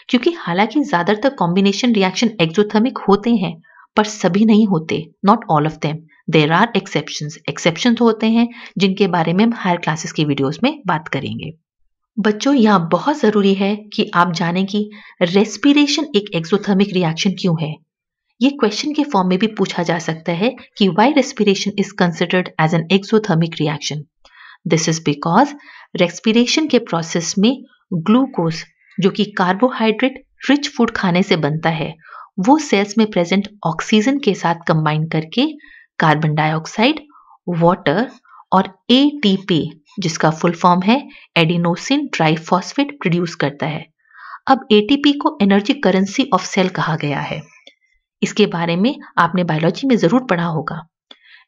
Speaker 1: क्योंकि हालाँकि ज़्यादातर कॉम्बिनेशन रिएक्शन एक्सोथर्मिक होते हैं, पर सभी नहीं होते not all of them there are exception exception होते हैं, जिनके बारे में हम हायर क्लासेस की वीडियोस में बात करेंगे। बच्चों, यहाँ बहुत ज़रूरी है कि आप जानें कि रेस्पिरेशन एक एक्सोथर्मिक रिएक्शन क्यों है। ये क्वेश्चन के फॉर्म में भी पूछा जा सकता है कि why respiration is considered as an exothermic reaction this is because respiration के प्रोसेस में ग्लूकोज जो कि कार्बोहाइड्रेट रिच फ़ूड खाने से बनता है, वो सेल्स में प्रेजेंट ऑक्सीजन के साथ कंबाइन करके कार्बन डाइऑक्साइड वाटर और एटीपी जिसका फुल फॉर्म है एडिनोसिन ट्राइफॉस्फेट प्रोड्यूस करता है। अब एटीपी को एनर्जी करेंसी ऑफ़ सेल कहा गया है। इसके बारे में आपने बायोलॉजी में ज़रूर पढ़ा होगा,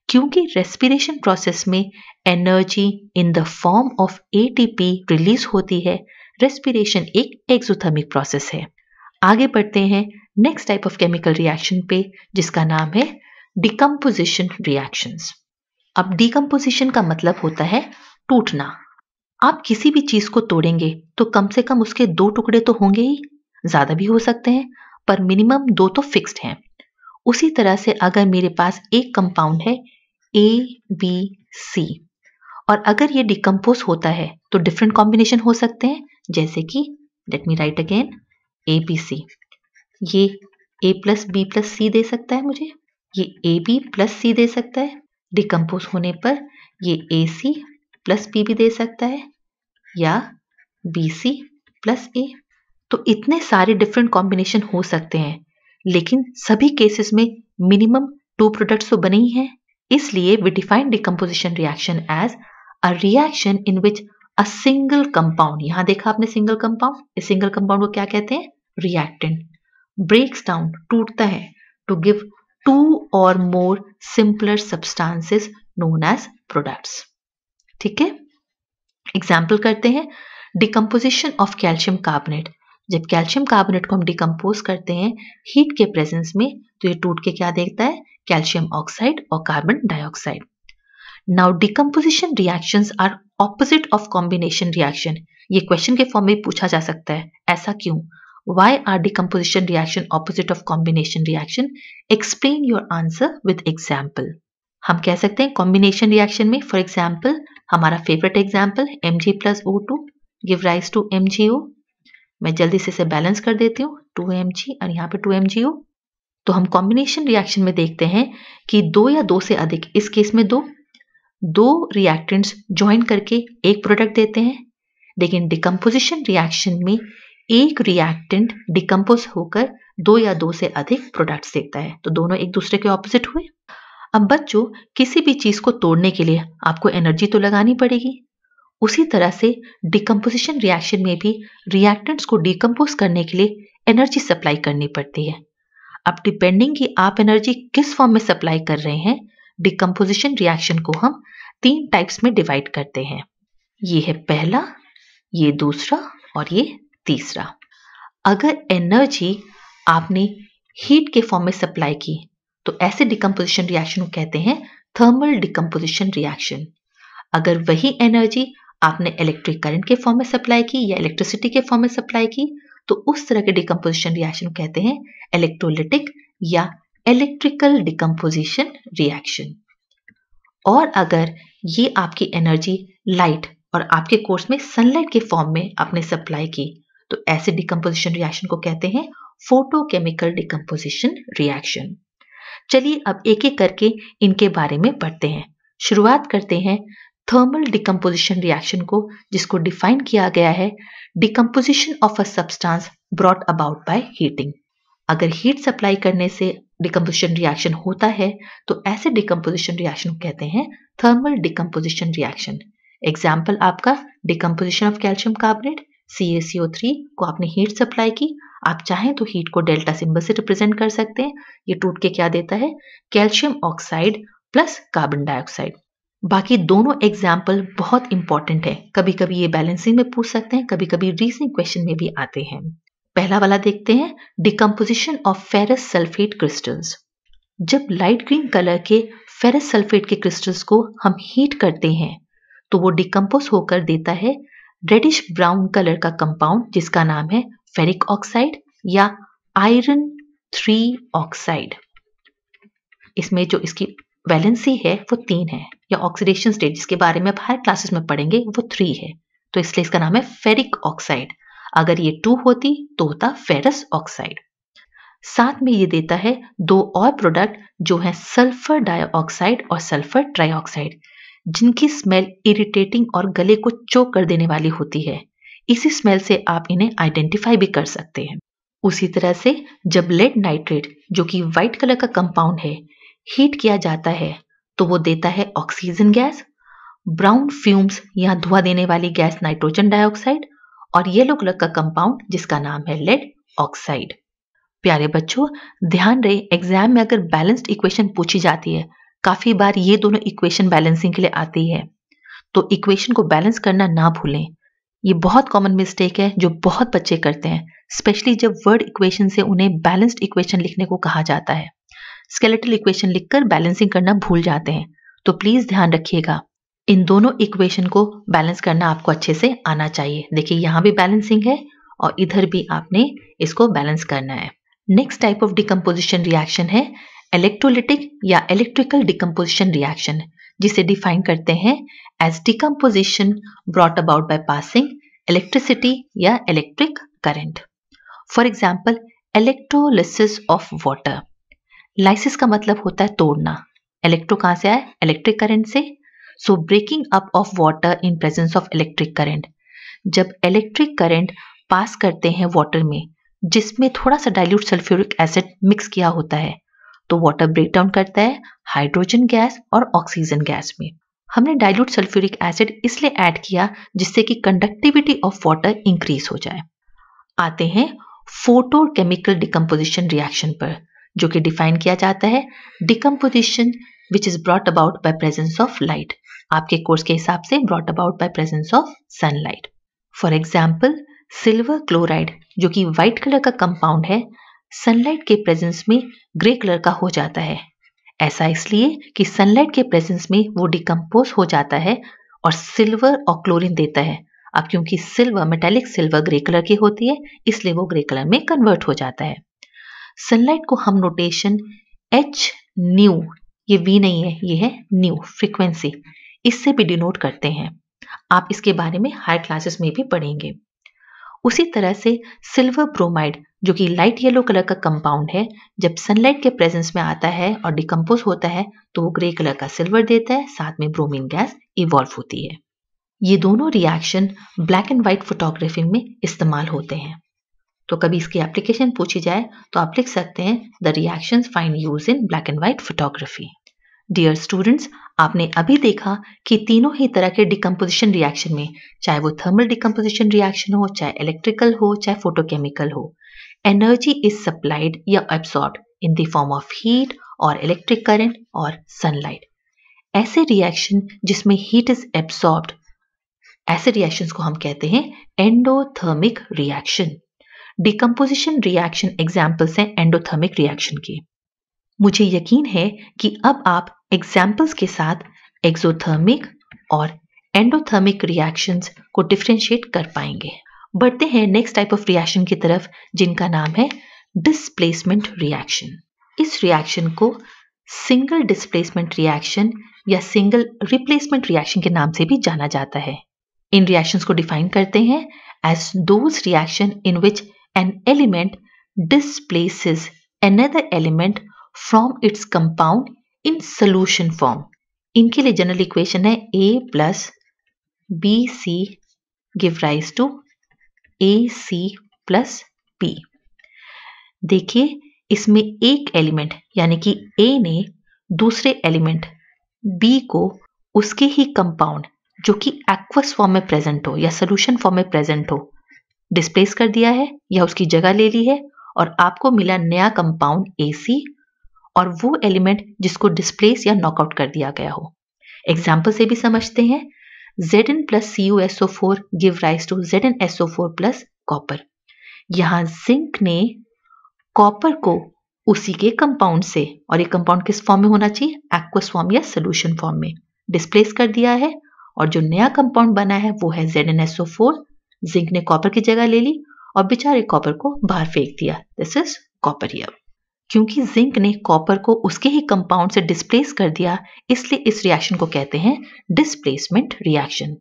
Speaker 1: क्योंकि रेस्पिरेशन प्रोसेस में energy in the form of ATP release होती है रेस्पिरेशन एक एक्सोथर्मिक प्रोसेस है। आगे बढ़ते हैं next type of chemical reaction पे, जिसका नाम है डिकम्पोजिशन रिएक्शंस अब डिकम्पोजिशन का मतलब होता है टूटना। आप किसी भी चीज़ को तोड़ेंगे तो कम से कम उसके दो टुकड़े तो होंगे ही। ज़्यादा भी हो सकते हैं, पर मिनिमम दो तो फिक्स्ड हैं। उसी तरह से अगर मेरे पास एक कंपाउंड है ए बी सी और अगर ये डिकम्पोज होता है तो डिफरेंट कॉम्बिनेशन हो सकते हैं। जैसे कि let me write again A B C ये A plus B plus C दे सकता है मुझे, ये ए बी प्लस सी दे सकता है डिकम्पोज होने पर ये ए सी प्लस बी भी दे सकता है, या बी सी प्लस ए तो इतने सारे डिफरेंट कॉम्बिनेशन हो सकते हैं, लेकिन सभी केसेस में मिनिमम टू प्रोडक्ट्स तो बने ही हैं, इसलिए we define decomposition reaction as a reaction in which a single compound यहाँ देखा आपने सिंगल कंपाउंड इस सिंगल कंपाउंड को क्या कहते हैं? रिएक्टेंट ब्रेक्स डाउन टूटता है to give two or more simpler substances known as products ठीक है? एग्ज़ाम्पल करते हैं. डिकम्पोजिशन ऑफ़ कैल्शियम कार्बोनेट जब कैल्शियम कार्बोनेट को हम डिकम्पोज करते हैं हीट के प्रेजेंस में तो ये टूट के क्या देखता है? कैल्शियम ऑक्साइड और carbon dioxide now decomposition reactions are opposite of combination reaction ये क्वेश्चन के फॉर्म में पूछा जा सकता है, ऐसा क्यों? Why are decomposition reaction opposite of combination reaction explain your answer with example हम कह सकते हैं कॉम्बिनेशन रिएक्शन में फॉर एग्ज़ाम्पल हमारा favourite example M G plus O two give rise to M G O मैं जल्दी से इसे बैलेंस कर देती हूँ टू एम जी और यहाँ पे टू एम जी ओ तो हम कॉम्बिनेशन रिएक्शन में देखते हैं कि दो या दो से अधिक इस केस में दो दो रिएक्टेंट्स ज्वाइन करके एक प्रोडक्ट देते हैं। लेकिन डिकम्पोजिशन रिएक्शन में एक रिएक्टेंट डिकम्पोज होकर दो या दो से अधिक प्रोडक्ट्स देता है। तो दोनों एक दूसरे के ऑपोजिट हुए। अब बच्चों, किसी भी चीज़ को तोड़ने के लिए आपको एनर्जी तो लगानी पड़ेगी। उसी तरह से डिकम्पोजिशन रिएक्शन में भी रिएक्टेंट्स को डिकम्पोज करने के लिए एनर्जी सप्लाई करनी पड़ती है। अब डिपेंडिंग कि आप एनर्जी किस फॉर्म में सप्लाई कर रहे हैं डिकम्पोजिशन रिएक्शन को हम तीन टाइप्स में डिवाइड करते हैं। ये है पहला, ये दूसरा और ये तीसरा। अगर एनर्जी आपने हीट के फॉर्म में सप्लाई की तो ऐसे डिकम्पोजिशन रिएक्शन को कहते हैं थर्मल डिकम्पोजिशन रिएक्शन अगर वही एनर्जी आपने इलेक्ट्रिक करंट के फॉर्म में सप्लाई की या इलेक्ट्रिसिटी के फॉर्म में सप्लाई की तो उस तरह के डिकम्पोजिशन रिएक्शन कहते हैं इलेक्ट्रोलिटिक या इलेक्ट्रिकल डिकम्पोजिशन रिएक्शन और अगर ये आपकी एनर्जी लाइट और आपके कोर्स में सनलाइट के फॉर्म में आपने सप्लाई की तो ऐसे डिकम्पोजिशन रिएक्शन को कहते हैं फोटोकेमिकल डिकम्पोजिशन रिएक्शन चलिए अब एक एक करके इनके बारे में पढ़ते हैं। शुरुआत करते हैं थर्मल डिकम्पोजिशन रिएक्शन को, जिसको डिफाइन किया गया है। Decomposition of a substance brought about by heating अगर हीट सप्लाई करने से डिकम्पोजिशन रिएक्शन होता है तो ऐसे डिकम्पोजिशन रिएक्शन कहते हैं थर्मल डिकम्पोजिशन रिएक्शन एग्ज़ाम्पल आपका decomposition of calcium carbonate C को आपने हीट सप्लाई की, आप चाहें तो हीट को डेल्टा सिंबल से रिप्रेजेंट कर सकते हैं, ये टूट के क्या देता है? Calcium oxide plus carbon dioxide बाकी दोनों एग्ज़ाम्पल बहुत इंपॉर्टेंट है कभी कभी ये बैलेंसिंग में पूछ सकते हैं कभी कभी रीजनिंग क्वेश्चन में भी आते हैं। पहला वाला देखते हैं decomposition of ferrous sulphate crystals जब लाइट ग्रीन कलर के फेरस सल्फेट के क्रिस्टल्स को हम हीट करते हैं तो वो डिकम्पोज होकर देता है रेडिश ब्राउन कलर का कंपाउंड जिसका नाम है फेरिक ऑक्साइड या आयरन थ्री ऑक्साइड इसमें जो इसकी वैलेंसी है, वो तीन है, या ऑक्सीडेशन स्टेट जिसके बारे में आप हर क्लासेस में पढ़ेंगे, वो थ्री है. तो इसलिए इसका नाम है फेरिक ऑक्साइड अगर ये टू होती तो होता फेरस ऑक्साइड साथ में ये देता है दो और प्रोडक्ट जो है सल्फ़र डाइऑक्साइड और सल्फ़र ट्राइऑक्साइड जिनकी स्मेल इरिटेटिंग और गले को चोक कर देने वाली होती है। इसी स्मेल से आप इन्हें आइडेंटिफाई भी कर सकते हैं। उसी तरह से जब लेड नाइट्रेट जो कि व्हाइट कलर का कंपाउंड है हीट किया जाता है तो वो देता है ऑक्सीजन गैस ब्राउन फ्यूम्स या धुआँ देने वाली गैस नाइट्रोजन डाइऑक्साइड और येलो कलर का कंपाउंड जिसका नाम है लेड ऑक्साइड प्यारे बच्चों, ध्यान रहे एग्ज़ाम में अगर बैलेंस्ड इक्वेशन पूछी जाती है, काफ़ी बार ये दोनों इक्वेशन बैलेंसिंग के लिए आती है। तो इक्वेशन को बैलेंस करना ना भूलें। ये बहुत कॉमन मिस्टेक है जो बहुत बच्चे करते हैं स्पेशली जब वर्ड इक्वेशन से उन्हें बैलेंस्ड इक्वेशन लिखने को कहा जाता है। स्केलेटल इक्वेशन लिखकर बैलेंसिंग करना भूल जाते हैं। तो प्लीज़ ध्यान रखिएगा। इन दोनों इक्वेशन को बैलेंस करना आपको अच्छे से आना चाहिए। देखिए, यहाँ भी बैलेंसिंग है और इधर भी आपने इसको बैलेंस करना है। Next type of decomposition reaction है इलेक्ट्रोलिटिक या इलेक्ट्रिकल डिकम्पोजिशन रिएक्शन जिसे डिफाइन करते हैं as decomposition brought about by passing electricity या electric current for example electrolysis of water lysis का मतलब होता है तोड़ना। इलेक्ट्रो कहाँ से आए इलेक्ट्रिक करंट से। So breaking up of water in presence of electric current जब इलेक्ट्रिक करंट पास करते हैं वाटर में, जिसमें थोड़ा सा डाइल्यूट सल्फ्यूरिक एसिड मिक्स किया होता है तो वाटर ब्रेक डाउन करता है हाइड्रोजन गैस और ऑक्सीजन गैस में। हमने डाइल्यूट सल्फ्यूरिक एसिड इसलिए ऐड किया जिससे कि कंडक्टिविटी ऑफ़ वाटर इंक्रीज हो जाए। आते हैं फ़ोटो केमिकल डिकम्पोजिशन रिएक्शन पर, जो कि डिफाइन किया जाता है decomposition which is brought about by presence of light आपके कोर्स के हिसाब से brought about by presence of sunlight for example silver chloride जो कि व्हाइट कलर का कंपाउंड है सनलाइट के प्रेजेंस में ग्रे कलर का हो जाता है। ऐसा इसलिए कि सनलाइट के प्रेजेंस में वो डिकम्पोज हो जाता है और सिल्वर और क्लोरीन देता है। अब क्योंकि silver metallic silver grey colour की होती है, इसलिए वो ग्रे कलर में कन्वर्ट हो जाता है। सनलाइट को हम नोटेशन एच न्यू ये वी नहीं है, ये है न्यू फ्रीक्वेंसी इससे भी डिनोट करते हैं। आप इसके बारे में हायर क्लासेस में भी पढ़ेंगे। उसी तरह से सिल्वर ब्रोमाइड जो कि लाइट येलो कलर का कंपाउंड है, जब सनलाइट के प्रेजेंस में आता है और डिकम्पोज होता है तो वो ग्रे कलर का सिल्वर देता है, साथ में ब्रोमीन गैस इवॉल्व होती है। ये दोनों reaction black and white photography में इस्तेमाल होते हैं। तो कभी इसकी एप्लीकेशन पूछी जाए तो आप लिख सकते हैं the reaction find use in black and white photography dear students आपने अभी देखा कि तीनों ही तरह के डिकम्पोजिशन रिएक्शन में, चाहे वो थर्मल डिकम्पोजिशन रिएक्शन हो, चाहे इलेक्ट्रिकल हो, चाहे फोटोकेमिकल हो एनर्जी इज़ सप्लाइड या absorb in the form of heat और इलेक्ट्रिक करंट और सनलाइट ऐसे रिएक्शन जिसमें हीट इज़ एब्सॉर्ब्ड ऐसे रिएक्शंस को हम कहते हैं endothermic reaction decomposition reaction examples हैं एंडोथर्मिक रिएक्शन के. मुझे यकीन है कि अब आप एग्जाम्पल्स के साथ एक्सोथर्मिक और एंडोथर्मिक रिएक्शंस को डिफ्रेंशिएट कर पाएँगे। बढ़ते हैं नेक्स्ट टाइप ऑफ़ रिएक्शन की तरफ़, जिनका नाम है डिस्प्लेसमेंट रिएक्शन इस रिएक्शन को सिंगल डिस्प्लेसमेंट रिएक्शन या सिंगल रिप्लेसमेंट रिएक्शन के नाम से भी जाना जाता है। इन रिएक्शंस को डिफाइन करते हैं as those reaction in which an element displaces another element from its compound in solution form इनके लिए जनरल इक्वेशन है A plus B C give rise to A C plus P देखिए, इसमें एक element यानी कि ए ने दूसरे एलिमेंट बी को उसके ही कंपाउंड जो कि एक्वस फॉर्म में प्रेजेंट हो, या सोल्यूशन फॉर्म में प्रेजेंट हो डिस्प्लेस कर दिया है, या उसकी जगह ले ली है, और आपको मिला नया कंपाउंड ए सी और वो एलिमेंट जिसको डिस्प्लेस या नॉकआउट कर दिया गया हो। एग्ज़ाम्पल से भी समझते हैं। Z N plus C U S O four give rise to Z N S O four plus copper यहाँ जिंक ने कॉपर को उसी के कंपाउंड से, और ये कंपाउंड किस फॉर्म में होना चाहिए? एक्वस फॉर्म या सोल्यूशन फॉर्म में डिस्प्लेस कर दिया है, और जो नया कंपाउंड बना है वो है Z N S O four zinc ने कॉपर की जगह ले ली, और बेचारे कॉपर को बाहर फेंक दिया। दिस इज़ कॉपर हियर क्योंकि जिंक ने कॉपर को उसके ही कंपाउंड से डिस्प्लेस कर दिया, इसलिए इस रिएक्शन को कहते हैं डिस्प्लेसमेंट रिएक्शन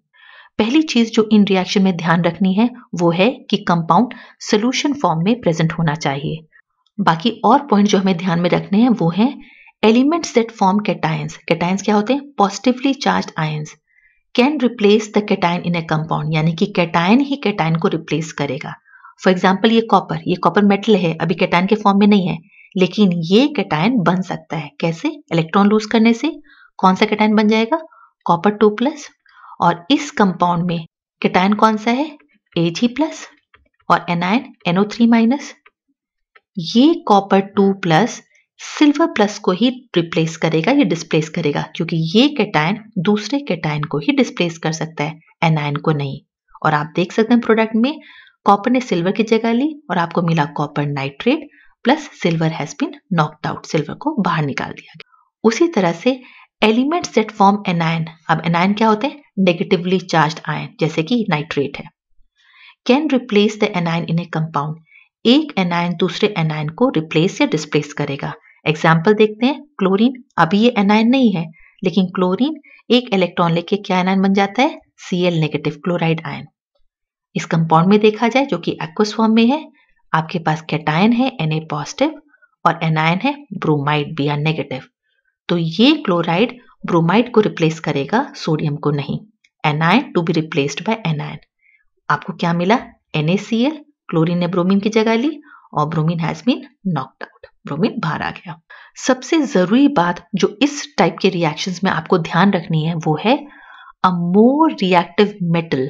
Speaker 1: पहली चीज़ जो इन रिएक्शन में ध्यान रखनी है, वो है कि कंपाउंड सोल्यूशन फॉर्म में प्रेजेंट होना चाहिए। बाकी और पॉइंट जो हमें ध्यान में रखने हैं, वो है elements that form cations cations क्या होते हैं? Positively charge ions can replace the cation in a compound यानी कि कैटायन ही कैटायन को रिप्लेस करेगा। फॉर एग्ज़ाम्पल ये कॉपर ये कॉपर मेटल है, अभी कैटायन के फॉर्म में नहीं है। लेकिन ये कैटायन बन सकता है। कैसे? इलेक्ट्रॉन लूज करने से। कौन सा कैटायन बन जाएगा? Copper two plus. और इस कंपाउंड में कैटायन कौन सा है? ए जी प्लस और एनायन एनओ थ्री माइनस। ये copper two plus silver plus को ही रिप्लेस करेगा या डिस्प्लेस करेगा, क्योंकि ये कैटायन दूसरे कैटायन को ही डिस्प्लेस कर सकता है, एनायन को नहीं। और आप देख सकते हैं प्रोडक्ट में कॉपर ने सिल्वर की जगह ली और आपको मिला copper nitrate. Plus silver has been knocked out silver को बाहर निकाल दिया गया। उसी तरह से एलिमेंट्स दैट फॉर्म एनायन अब एनायन क्या होते हैं? नेगेटिवली चार्ज आयन जैसे कि नाइट्रेट है। Can replace the anion in a compound एक एनायन दूसरे एनायन को रिप्लेस या डिस्प्लेस करेगा। एग्ज़ाम्पल देखते हैं क्लोरीन अभी ये एनायन नहीं है, लेकिन क्लोरीन एक इलेक्ट्रॉन लेके क्या एनायन बन जाता है? C L negative chloride ion इस कंपाउंड में देखा जाए, जो कि एक्वस फॉर्म में है आपके पास कैटायन है, Na पॉजिटिव और एनायन है ब्रोमाइड बी आर नेगेटिव तो ये क्लोराइड ब्रोमाइड को रिप्लेस करेगा सोडियम को नहीं. Anion to be replaced by anion आपको क्या मिला? NaCl क्लोरीन ने ब्रोमीन की जगह ली और bromine has been knocked out bromine बाहर आ गया. सबसे ज़रूरी बात जो इस टाइप के रिएक्शंस में आपको ध्यान रखनी है, वो है a more reactive metal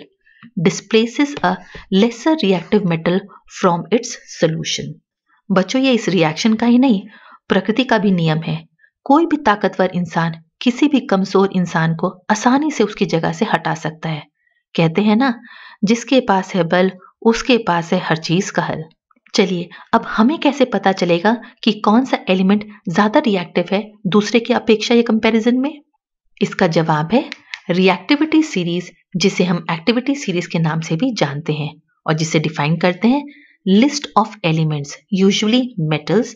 Speaker 1: displaces a lesser reactive metal from its solution. बच्चों, ये इस रिएक्शन का ही नहीं, प्रकृति का भी नियम है। कोई भी ताकतवर इंसान, किसी भी कमज़ोर इंसान को आसानी से उसकी जगह से हटा सकता है। कहते हैं ना, जिसके पास है बल, उसके पास है हर चीज़ का हल। चलिए, अब हमें कैसे पता चलेगा कि कौन सा एलिमेंट ज़्यादा रिएक्टिव है, दूसरे की अपेक्षा या कंपैरिजन में? इसका जवाब है रिएक्टिविटी सीरीज़ जिसे हम एक्टिविटी सीरीज़ के नाम से भी जानते हैं और जिसे डिफाइन करते हैं list of elements usually metals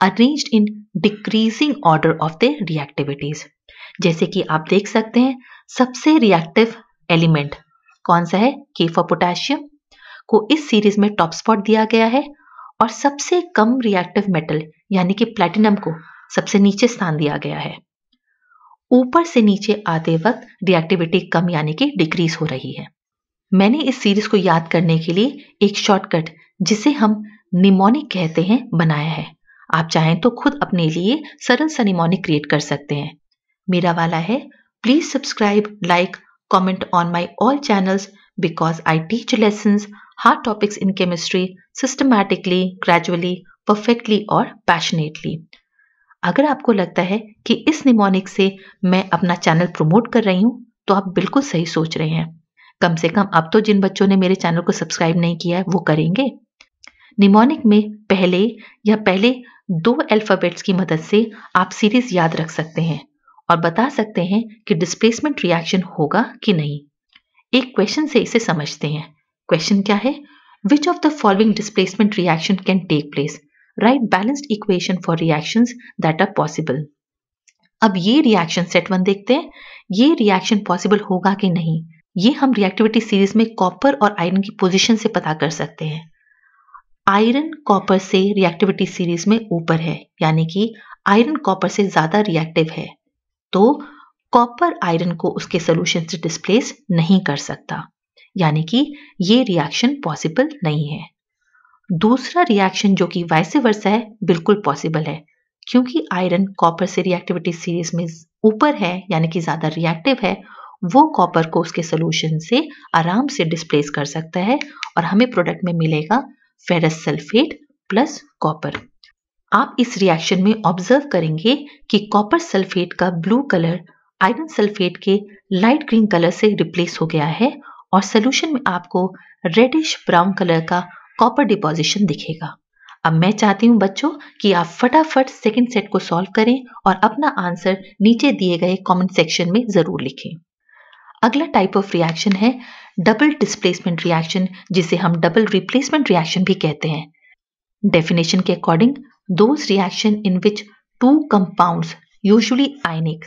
Speaker 1: arranged in decreasing order of the reactivities जैसे कि आप देख सकते हैं, सबसे रिएक्टिव एलिमेंट कौन सा है? के फॉर पोटेशियम को इस सीरीज़ में टॉप स्पॉट दिया गया है और सबसे कम रिएक्टिव मेटल यानी कि प्लेटिनम को सबसे नीचे स्थान दिया गया है। ऊपर से नीचे आते वक्त रिएक्टिविटी कम यानी कि डिक्रीज हो रही है। मैंने इस सीरीज़ को याद करने के लिए एक शॉर्टकट जिसे हम निमोनिक कहते हैं, बनाया है। आप चाहें तो खुद अपने लिए सरल सा निमोनिक क्रिएट कर सकते हैं। मेरा वाला है please subscribe like comment on my all channels because I teach lessons hard topics in chemistry systematically gradually perfectly और पैशनेटली अगर आपको लगता है कि इस निमोनिक से मैं अपना चैनल प्रमोट कर रही हूँ तो आप बिल्कुल सही सोच रहे हैं। कम से कम अब तो जिन बच्चों ने मेरे चैनल को सब्सक्राइब नहीं किया है, वो करेंगे। निमोनिक में पहले या पहले दो अल्फाबेट्स की मदद से आप सीरीज़ याद रख सकते हैं और बता सकते हैं कि डिस्प्लेसमेंट रिएक्शन होगा कि नहीं। एक क्वेश्चन से इसे समझते हैं। क्वेश्चन क्या है? Which of the following displacement reaction can take place write balanced equation for reactions that are possible अब ये रिएक्शन सेट वन देखते हैं। ये रिएक्शन पॉसिबल होगा कि नहीं? ये हम रिएक्टिविटी सीरीज़ में कॉपर और आयरन की पोजीशन से पता कर सकते हैं। आयरन कॉपर से रिएक्टिविटी सीरीज़ में ऊपर है, यानी कि आयरन कॉपर से ज़्यादा रिएक्टिव है। तो कॉपर आयरन को उसके सोल्यूशन से डिस्प्लेस नहीं कर सकता, यानी कि ये रिएक्शन पॉसिबल नहीं है। दूसरा रिएक्शन जो कि वैसे वर्षा है, बिल्कुल पॉसिबल है, क्योंकि आयरन कॉपर से रिएक्टिविटी सीरीज़ में ऊपर है, यानी कि ज़्यादा रिएक्टिव है, वो कॉपर को उसके सोल्यूशन से आराम से डिस्प्लेस कर सकता है और हमें प्रोडक्ट में मिलेगा फेरस सल्फेट प्लस कॉपर आप इस रिएक्शन में ऑब्ज़र्व करेंगे कि कॉपर सल्फेट का ब्लू कलर आयरन सल्फेट के लाइट ग्रीन कलर से रिप्लेस हो गया है और सोल्यूशन में आपको रेडिश ब्राउन कलर का कॉपर डिपोजिशन दिखेगा। अब मैं चाहती हूँ बच्चों कि आप फटाफट सेकंड सेट को सॉल्व करें और अपना आंसर नीचे दिए गए कमेंट सेक्शन में ज़रूर लिखें। अगला टाइप ऑफ़ रिएक्शन है डबल डिस्प्लेसमेंट रिएक्शन जिसे हम डबल रिप्लेसमेंट रिएक्शन भी कहते हैं। डेफिनेशन के according those reaction in which two compounds usually ionic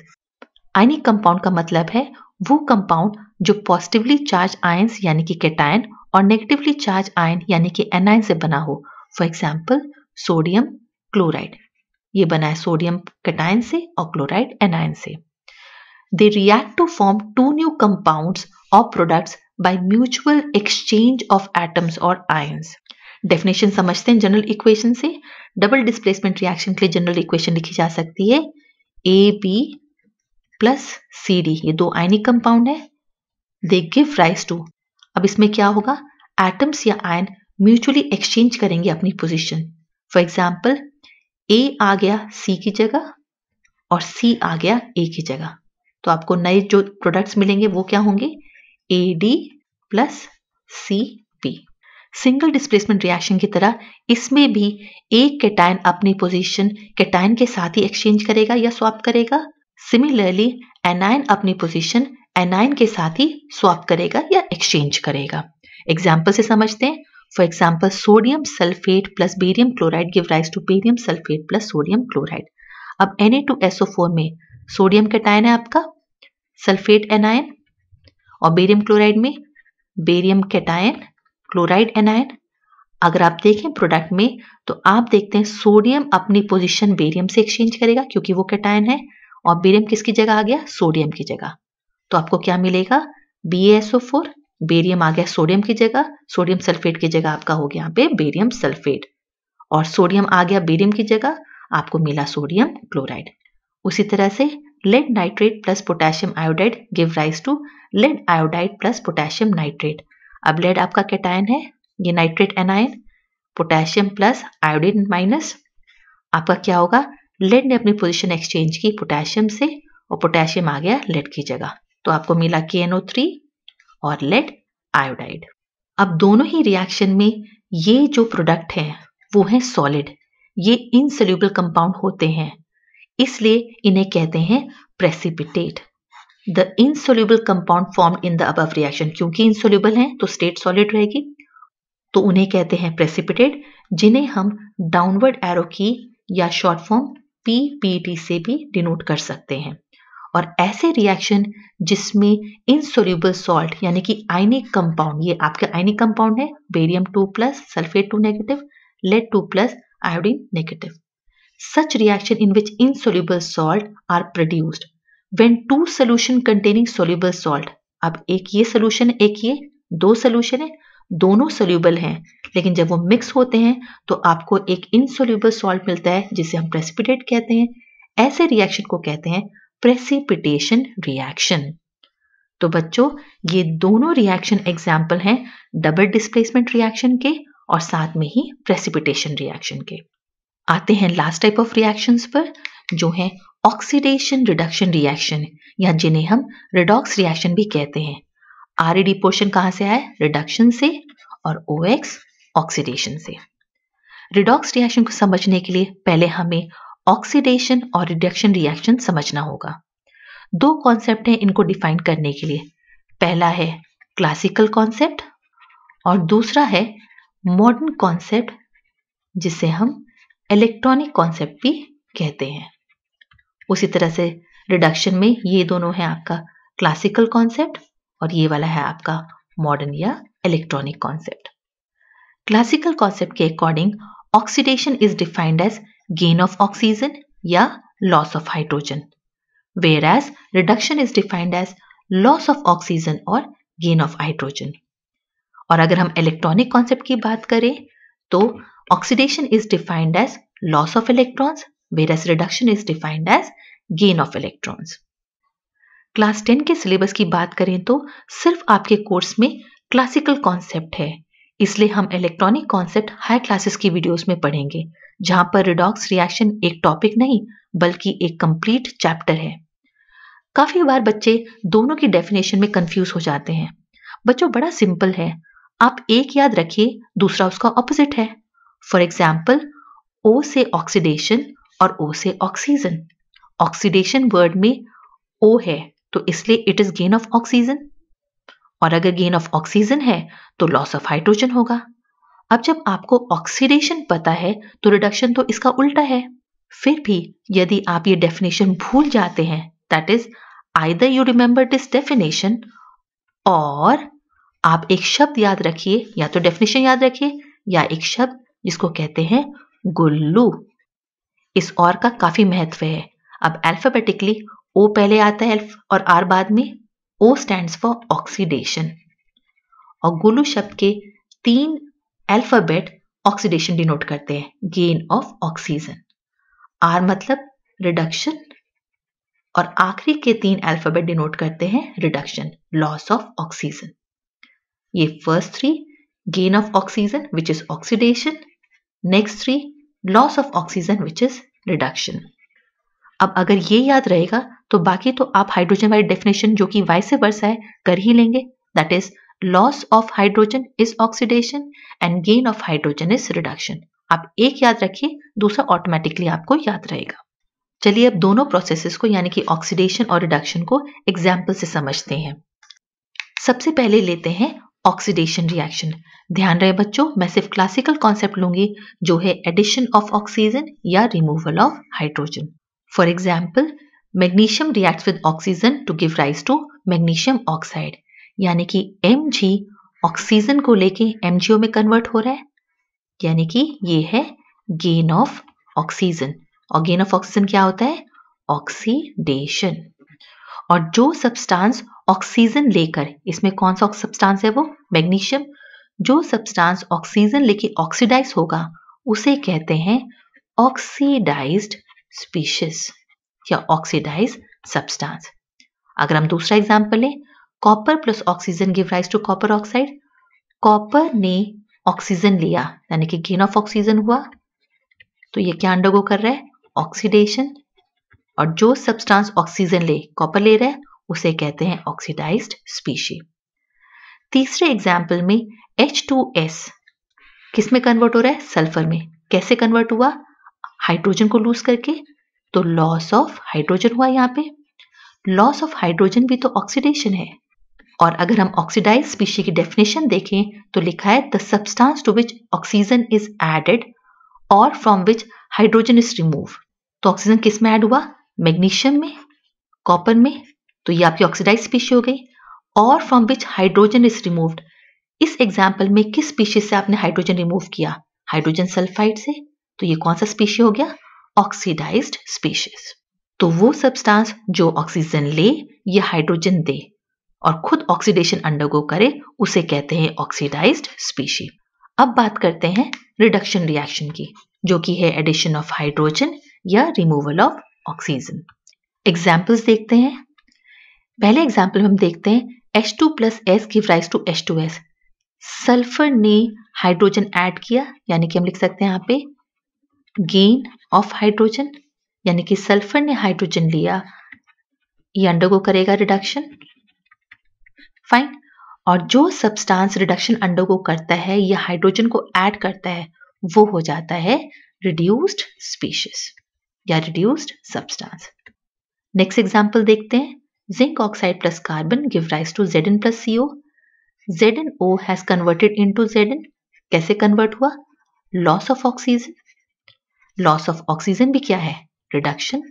Speaker 1: ionic compound का मतलब है वो कंपाउंड जो पॉजिटिवली चार्ज आयंस यानी कि केटायन और नेगेटिवली चार्ज आयन यानी कि एनायन से बना हो। फॉर एग्ज़ाम्पल सोडियम क्लोराइड ये बना है सोडियम केटायन से और क्लोराइड एनायन से। They react to form two new compounds or products by mutual exchange of atoms or ions. Definition समझते हैं जनरल इक्वेशन से। डबल डिस्प्लेसमेंट रिएक्शन के लिए जनरल इक्वेशन लिखी जा सकती है। A B plus C D ये दो आयनिक कंपाउंड है। दे गिव राइस टू अब इसमें क्या होगा? एटम्स या आयन म्यूचुअली एक्सचेंज करेंगे अपनी पोजीशन फॉर एग्ज़ाम्पल ए आ गया सी की जगह और सी आ गया ए की जगह. तो आपको नए जो प्रोडक्ट्स मिलेंगे वो क्या होंगे? A D plus C P single displacement reaction की तरह इसमें भी एक केटायन अपनी पोजीशन केटायन के साथ ही एक्सचेंज करेगा या स्वाप करेगा. सिमिलरली एनायन अपनी पोजीशन एनायन के साथ ही स्वाप करेगा या एक्सचेंज करेगा। एग्ज़ाम्पल से समझते हैं। For example sodium sulphate plus barium chloride give rise to barium sulphate plus sodium chloride अब Na2SO4 में सोडियम कैटायन है आपका सल्फेट एनायन और बेरियम क्लोराइड में बेरियम कैटायन क्लोराइड एनायन अगर आप देखें प्रोडक्ट में तो आप देखते हैं सोडियम अपनी पोजीशन बेरियम से एक्सचेंज करेगा क्योंकि वो कैटायन है और बेरियम किसकी जगह आ गया? सोडियम की जगह। तो आपको क्या मिलेगा? B S O four barium आ गया सोडियम की जगह सोडियम सल्फेट की जगह आपका हो गया यहाँ पे बेरियम सल्फेट और सोडियम आ गया बेरियम की जगह, आपको मिला सोडियम क्लोराइड उसी तरह से lead nitrate plus potassium iodide give rise to lead iodide plus potassium nitrate अब लेड आपका कैटायन है, ये nitrate anion potassium plus iodine minus आपका क्या होगा? लेड ने अपनी पोजीशन एक्सचेंज की पोटेशियम से और पोटेशियम आ गया लेड की जगह. तो आपको मिला के थ्री और लेड आयोडाइड अब दोनों ही रिएक्शन में ये जो प्रोडक्ट है, वो है सॉलिड ये इनसोल्यूबल कंपाउंड होते हैं। इसलिए इन्हें कहते हैं precipitate the insoluble compound form in the above reaction क्योंकि इनसोल्यूबल हैं तो स्टेट सॉलिड रहेगी। तो उन्हें कहते हैं प्रेसिपिटेट जिन्हें हम डाउनवर्ड एरो की या शॉर्ट फॉर्म पीपीटी से भी डिनोट कर सकते हैं। और ऐसे रिएक्शन जिसमें इनसोल्यूबल सॉल्ट यानी कि आयनिक कंपाउंड ये आपके आयनिक कंपाउंड है barium two plus sulphate two negative lead 2 plus, iodine negative. Such reaction in which insoluble salt are produced when two solution containing soluble salt, अब एक ये सोल्यूशन एक ये, दो सोल्यूशन है, दोनों सोल्यूबल हैं, लेकिन जब वो मिक्स होते हैं तो आपको एक इनसोल्यूबल सॉल्ट मिलता है, जिसे हम प्रेसिपिटेट कहते हैं ऐसे रिएक्शन को कहते हैं प्रेसिपिटेशन रिएक्शन तो बच्चों, ये दोनों रिएक्शन एग्ज़ाम्पल हैं डबल डिस्प्लेसमेंट रिएक्शन के और साथ में ही प्रेसिपिटेशन रिएक्शन के। आते हैं लास्ट टाइप ऑफ़ रिएक्शंस पर, जो है ऑक्सीडेशन रिडक्शन रिएक्शन या जिन्हें हम रिडॉक्स रिएक्शन भी कहते हैं। आर डी पोर्शन कहाँ से आया? रिडक्शन से और ओ एक्स ऑक्सीडेशन से। रिडॉक्स रिएक्शन को समझने के लिए पहले हमें ऑक्सीडेशन और रिडक्शन रिएक्शन समझना होगा। दो कॉन्सेप्ट हैं इनको डिफाइन करने के लिए। पहला है क्लासिकल कॉन्सेप्ट और दूसरा है मॉडर्न कॉन्सेप्ट जिसे हम इलेक्ट्रॉनिक कॉन्सेप्ट भी कहते हैं। उसी तरह से रिडक्शन में ये दोनों है आपका क्लासिकल कॉन्सेप्ट और ये वाला है आपका मॉडर्न या इलेक्ट्रॉनिक कॉन्सेप्ट क्लासिकल कॉन्सेप्ट के according oxidation is defined as gain of oxygen या of hydrogen whereas reduction is defined as loss of oxygen और गेन ऑफ़ हाइड्रोजन और अगर हम इलेक्ट्रॉनिक कॉन्सेप्ट की बात करें तो oxidation is defined as loss of electrons versus reduction is defined as gain of electrons class ten के syllabus की बात करें तो सिर्फ़ आपके कोर्स में क्लासिकल कॉन्सेप्ट है। इसलिए हम इलेक्ट्रॉनिक कॉन्सेप्ट हाई क्लासेस की वीडियोस में पढ़ेंगे। जहाँ पर रिडॉक्स रिएक्शन एक टॉपिक नहीं, बल्कि एक कंप्लीट चैप्टर है। काफ़ी बार बच्चे दोनों की डेफिनेशन में कंफ्यूज हो जाते हैं। बच्चों, बड़ा सिंपल है। आप एक याद रखिए, दूसरा उसका ऑपोजिट है। फॉर एग्ज़ाम्पल ओ से ऑक्सीडेशन और ओ से ऑक्सीजन ऑक्सीडेशन वर्ड में ओ है तो इसलिए it is gain of oxygen और अगर गेन ऑफ़ ऑक्सीजन है तो लॉस ऑफ़ हाइड्रोजन होगा। अब जब आपको ऑक्सीडेशन पता है तो रिडक्शन तो इसका उल्टा है। फिर भी यदि आप ये डेफिनेशन भूल जाते हैं that is either you remember this definition और आप एक शब्द याद रखिए, या तो डेफिनेशन याद रखिए, या एक शब्द जिसको कहते हैं गुल्लू। इस और का काफ़ी महत्व है। अब अल्फाबेटिकली ओ पहले आता है और आर बाद में ओ स्टैंड फॉर ऑक्सीडेशन और गुल्लू शब्द के तीन अल्फ़ाबेट ऑक्सीडेशन डिनोट करते हैं गेन ऑफ़ ऑक्सीजन आर मतलब रिडक्शन और आखिरी के तीन अल्फ़ाबेट डिनोट करते हैं रिडक्शन लॉस ऑफ़ ऑक्सीजन ये first three gain of oxygen which is oxidation next three loss of oxygen which is reduction अब अगर ये याद रहेगा तो बाकी तो आप हाइड्रोजन वाली डेफिनेशन जो कि वाइस वर्ष है, कर ही लेंगे. That is loss of hydrogen is oxidation and gain of hydrogen is reduction आप एक याद रखिए, दूसरा ऑटोमेटिकली आपको याद रहेगा। चलिए अब दोनों प्रोसेसेस को, यानी कि ऑक्सीडेशन और रिडक्शन को एग्ज़ाम्पल से समझते हैं। सबसे पहले लेते हैं ऑक्सीडेशन रिएक्शन ध्यान रहे बच्चों, मैं सिर्फ़ क्लासिकल कॉन्सेप्ट लूँगी, जो है एडिशन ऑफ़ ऑक्सीजन या removal of hydrogen for example magnesium react with oxygen to give rise to magnesium oxide यानी कि एम ऑक्सीजन को लेके एम में कन्वर्ट हो रहा है। यानी कि ये है गेन ऑफ़ ऑक्सीजन और गेन ऑफ़ ऑक्सीजन क्या होता है? ऑक्सीडेशन और जो सब्सटेंस ऑक्सीजन लेकर, इसमें कौन सा सब्सटेंस है वो? मैग्नीशियम जो सब्सटेंस ऑक्सीजन लेके ऑक्सीडाइज होगा, उसे कहते हैं ऑक्सीडाइज्ड स्पीशीज या ऑक्सीडाइज सब्सटेंस अगर हम दूसरा एग्ज़ाम्पल लें copper plus oxygen give rise to copper oxide copper ने ऑक्सीजन लिया, यानी कि गेन ऑफ़ ऑक्सीजन हुआ। तो ये क्या अंडरगो कर रहा है? ऑक्सीडेशन और जो सब्सटेंस ऑक्सीजन ले कॉपर ले रहा है, उसे कहते हैं ऑक्सीडाइज्ड स्पीशी तीसरे एग्ज़ाम्पल में H2S किसमें कन्वर्ट हो रहा है? सल्फ़र में। कैसे कन्वर्ट हुआ? हाइड्रोजन को लूज करके। तो लॉस ऑफ़ हाइड्रोजन हुआ यहाँ पे। लॉस ऑफ़ हाइड्रोजन भी तो ऑक्सीडेशन है। और अगर हम ऑक्सीडाइज स्पीशी की डेफिनेशन देखें तो लिखा है the substance to which oxygen is added और from which hydrogen is remove तो ऑक्सीजन किसमें ऐड हुआ? मैग्नीशियम में कॉपर में तो ये आपकी ऑक्सीडाइज स्पीशी हो गई। और from which hydrogen is removed इस एग्ज़ाम्पल में किस स्पीशी से आपने हाइड्रोजन रिमूव किया? हाइड्रोजन सल्फाइड से। तो ये कौन सा स्पीशी हो गया? ऑक्सीडाइज्ड स्पीशीज तो वो सब्सटेंस जो ऑक्सीजन ले, या हाइड्रोजन दे। और खुद ऑक्सीडेशन अंडरगो करे, उसे कहते हैं ऑक्सीडाइज्ड स्पीशी अब बात करते हैं रिडक्शन रिएक्शन की, जो कि है एडिशन ऑफ़ हाइड्रोजन या रिमूवल ऑफ़ ऑक्सीजन एग्जाम्पल्स देखते हैं। पहले एग्ज़ाम्पल में हम देखते हैं H two plus S give rise to H two S sulphur ने हाइड्रोजन ऐड किया, यानी कि हम लिख सकते हैं यहाँ पे गेन ऑफ़ हाइड्रोजन यानी कि सल्फ़र ने हाइड्रोजन लिया। ये अंडरगो करेगा रिडक्शन फाइन और जो सब्सटेंस रिडक्शन अंडरगो करता है या हाइड्रोजन को ऐड करता है, वो हो जाता है रिड्यूस्ड स्पीशीज या रिड्यूस्ड सब्सटेंस नेक्स्ट एग्जांपल देखते हैं. Zinc oxide plus carbon give rise to Z N plus CO Z N O has converted into Z N कैसे कन्वर्ट हुआ? Loss of oxygen loss of oxygen भी क्या है? Reduction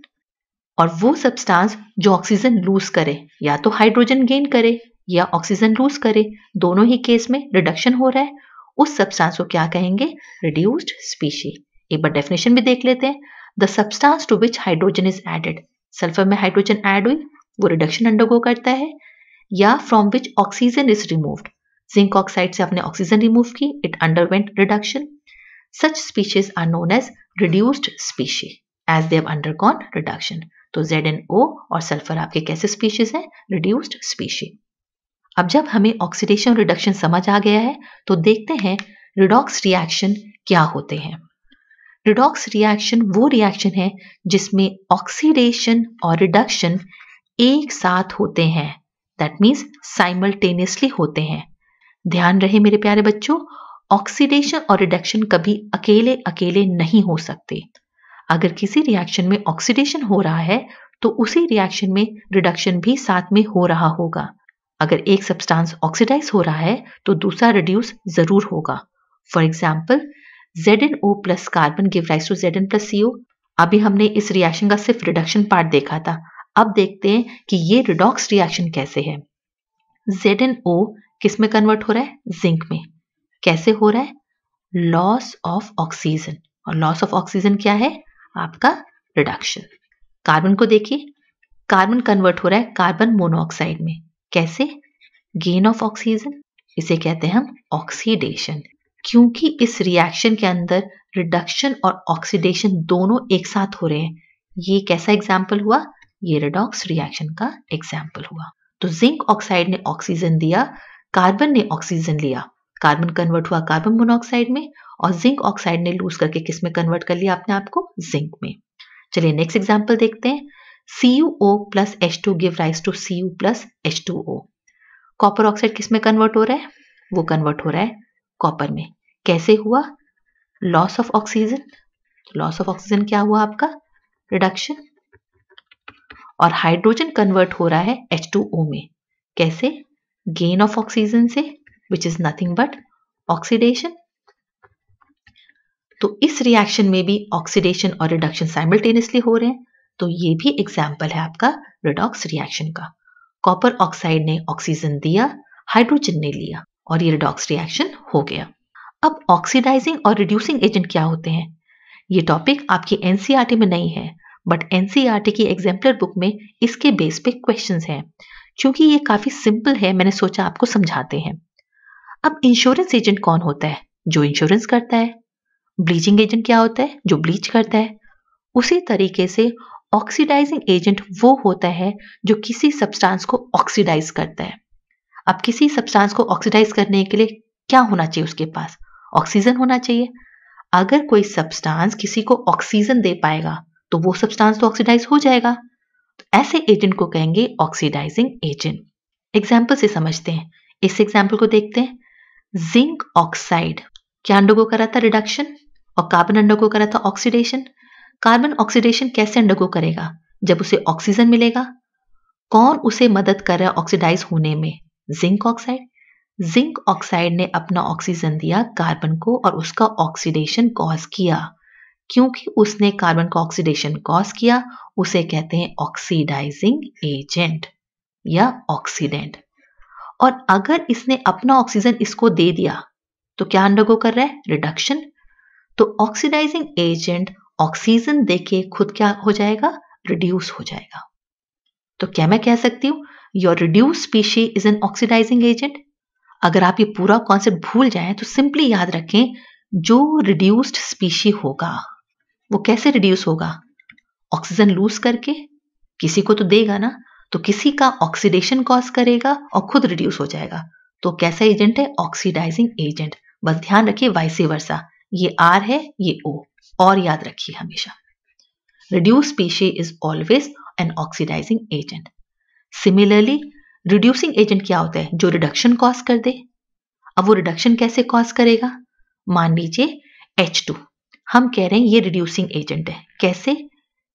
Speaker 1: और वो substance जो ऑक्सीजन लूज करे, या तो हाइड्रोजन गेन करे या ऑक्सीजन लूज करे। दोनों ही केस में रिडक्शन हो रहा है। उस सब्सटेंस को क्या कहेंगे? रिड्यूस्ड स्पीशी एक बार डेफिनेशन भी देख लेते हैं। The substance to which hydrogen is added sulphur में हाइड्रोजन ऐड हुई, वो रिडक्शन अंडरगो करता है। या from which oxygen is removed zinc oxide से आपने ऑक्सीजन रिमूव की it underwent reduction such species are known as reduced species as they have undergone reduction तो जेड एन ओ और सल्फ़र आपके कैसे स्पीशीज हैं? रिड्यूस्ड स्पीशी अब जब हमें ऑक्सीडेशन रिडक्शन समझ आ गया है तो देखते हैं रिडॉक्स रिएक्शन क्या होते हैं। रिडॉक्स रिएक्शन वो रिएक्शन है जिसमें ऑक्सीडेशन और रिडक्शन एक साथ होते हैं। दैट मीन्स साइमल्टेनियसली होते हैं। ध्यान रहे मेरे प्यारे बच्चों ऑक्सीडेशन और रिडक्शन कभी अकेले अकेले नहीं हो सकते। अगर किसी रिएक्शन में ऑक्सीडेशन हो रहा है तो उसी रिएक्शन में रिडक्शन भी साथ में हो रहा होगा। अगर एक सब्सटेंस ऑक्सीडाइज हो रहा है तो दूसरा रिड्यूस ज़रूर होगा। For example Z N O plus carbon give rise to Z N plus CO अभी हमने इस रिएक्शन का सिर्फ़ रिडक्शन पार्ट देखा था। अब देखते हैं कि ये रिडॉक्स रिएक्शन कैसे है। जेड एन ओ किसमें कन्वर्ट हो रहा है? जिंक में। कैसे हो रहा है? लॉस ऑफ़ ऑक्सीजन और लॉस ऑफ़ ऑक्सीजन क्या है? आपका रिडक्शन कार्बन को देखिए। कार्बन कन्वर्ट हो रहा है कार्बन मोनोऑक्साइड में। कैसे? गेन ऑफ़ ऑक्सीजन इसे कहते हैं हम ऑक्सीडेशन क्योंकि इस रिएक्शन के अंदर रिडक्शन और ऑक्सीडेशन दोनों एक साथ हो रहे हैं। ये कैसा एग्ज़ाम्पल हुआ? ये रिडॉक्स रिएक्शन का एग्ज़ाम्पल हुआ। तो जिंक ऑक्साइड ने ऑक्सीजन दिया कार्बन ने ऑक्सीजन लिया। कार्बन कन्वर्ट हुआ कार्बन मोनोऑक्साइड में और जिंक ऑक्साइड ने लूज करके किसमें कन्वर्ट कर लिया अपने आप को? जिंक में। चलिए नेक्स्ट एग्ज़ाम्पल देखते हैं। Give rise to C U plus H two O copper oxide किसमें कन्वर्ट हो रहा है? वो कन्वर्ट हो रहा है कॉपर में. कैसे हुआ? Loss of oxygen loss of oxygen क्या हुआ आपका? रिडक्शन और हाइड्रोजन कन्वर्ट हो रहा है H2O में. कैसे? गेन ऑफ़ ऑक्सीजन से which is nothing but oxidation तो इस रिएक्शन में भी ऑक्सीडेशन और रिडक्शन साइमल्टेनियसली हो रहे हैं. तो ये भी एग्ज़ाम्पल है आपका रिडॉक्स रिएक्शन का। कॉपर ऑक्साइड ने ऑक्सीजन दिया हाइड्रोजन ने लिया और ये रिडॉक्स रिएक्शन हो गया। अब ऑक्सीडाइजिंग और रिड्यूसिंग एजेंट क्या होते हैं? ये टॉपिक आपकी एनसीईआरटी में नहीं है बट एनसीईआरटी की एग्जाम्पलर बुक में इसके बेस पे क्वेश्चन हैं। क्योंकि ये काफ़ी सिंपल है, मैंने सोचा आपको समझाते हैं। अब इंश्योरेंस एजेंट कौन होता है? जो इंश्योरेंस करता है। ब्लीचिंग एजेंट क्या होता है? जो ब्लीच करता है। उसी तरीके से ऑक्सीडाइजिंग एजेंट वो होता है जो किसी सब्सटेंस को ऑक्सीडाइज करता है। अब किसी सब्सटेंस को ऑक्सीडाइज करने के लिए क्या होना चाहिए उसके पास? ऑक्सीजन होना चाहिए। अगर कोई सब्सटेंस किसी को ऑक्सीजन दे पाएगा तो वो सब्सटेंस तो ऑक्सीडाइज हो जाएगा। तो ऐसे एजेंट को कहेंगे ऑक्सीडाइजिंग एजेंट एग्ज़ाम्पल से समझते हैं। इस एग्ज़ाम्पल को देखते हैं। जिंक ऑक्साइड क्या अंडरगो करा था रिडक्शन और कार्बन अंडरगो करा था ऑक्सीडेशन कार्बन ऑक्सीडेशन कैसे अंडरगो करेगा? जब उसे ऑक्सीजन मिलेगा? कौन उसे मदद कर रहा है ऑक्सीडाइज होने में? जिंक ऑक्साइड जिंक ऑक्साइड ने अपना ऑक्सीजन दिया कार्बन को और उसका ऑक्सीडेशन कॉज किया। क्योंकि उसने कार्बन का ऑक्सीडेशन कॉज किया, उसे कहते हैं ऑक्सीडाइजिंग एजेंट या ऑक्सीडेंट और अगर इसने अपना ऑक्सीजन इसको दे दिया तो क्या अंडरगो कर रहा है? रिडक्शन तो ऑक्सीडाइजिंग एजेंट ऑक्सीजन देके खुद क्या हो जाएगा? रिड्यूस हो जाएगा। तो क्या मैं कह सकती हूँ? Your reduce species is an oxidising agent अगर आप ये पूरा कॉन्सेप्ट भूल जाएँ तो सिंपली याद रखें, जो रिड्यूस्ड स्पीशी होगा, वो कैसे रिड्यूस होगा? ऑक्सीजन लूज करके? किसी को तो देगा ना? तो किसी का ऑक्सीडेशन कॉज करेगा और खुद रिड्यूस हो जाएगा। तो कैसा एजेंट है? ऑक्सीडाइजिंग एजेंट बस ध्यान रखिए वाइसी वर्षा ये आर है, ये ओ और याद रखिए हमेशा। Reduce species is always an oxidising agent similarly reducing agent क्या होता है? जो रिडक्शन कॉज कर दे। अब वो रिडक्शन कैसे कॉज करेगा? मान लीजिए एच टू हम कह रहे हैं ये रिड्यूसिंग एजेंट है। कैसे?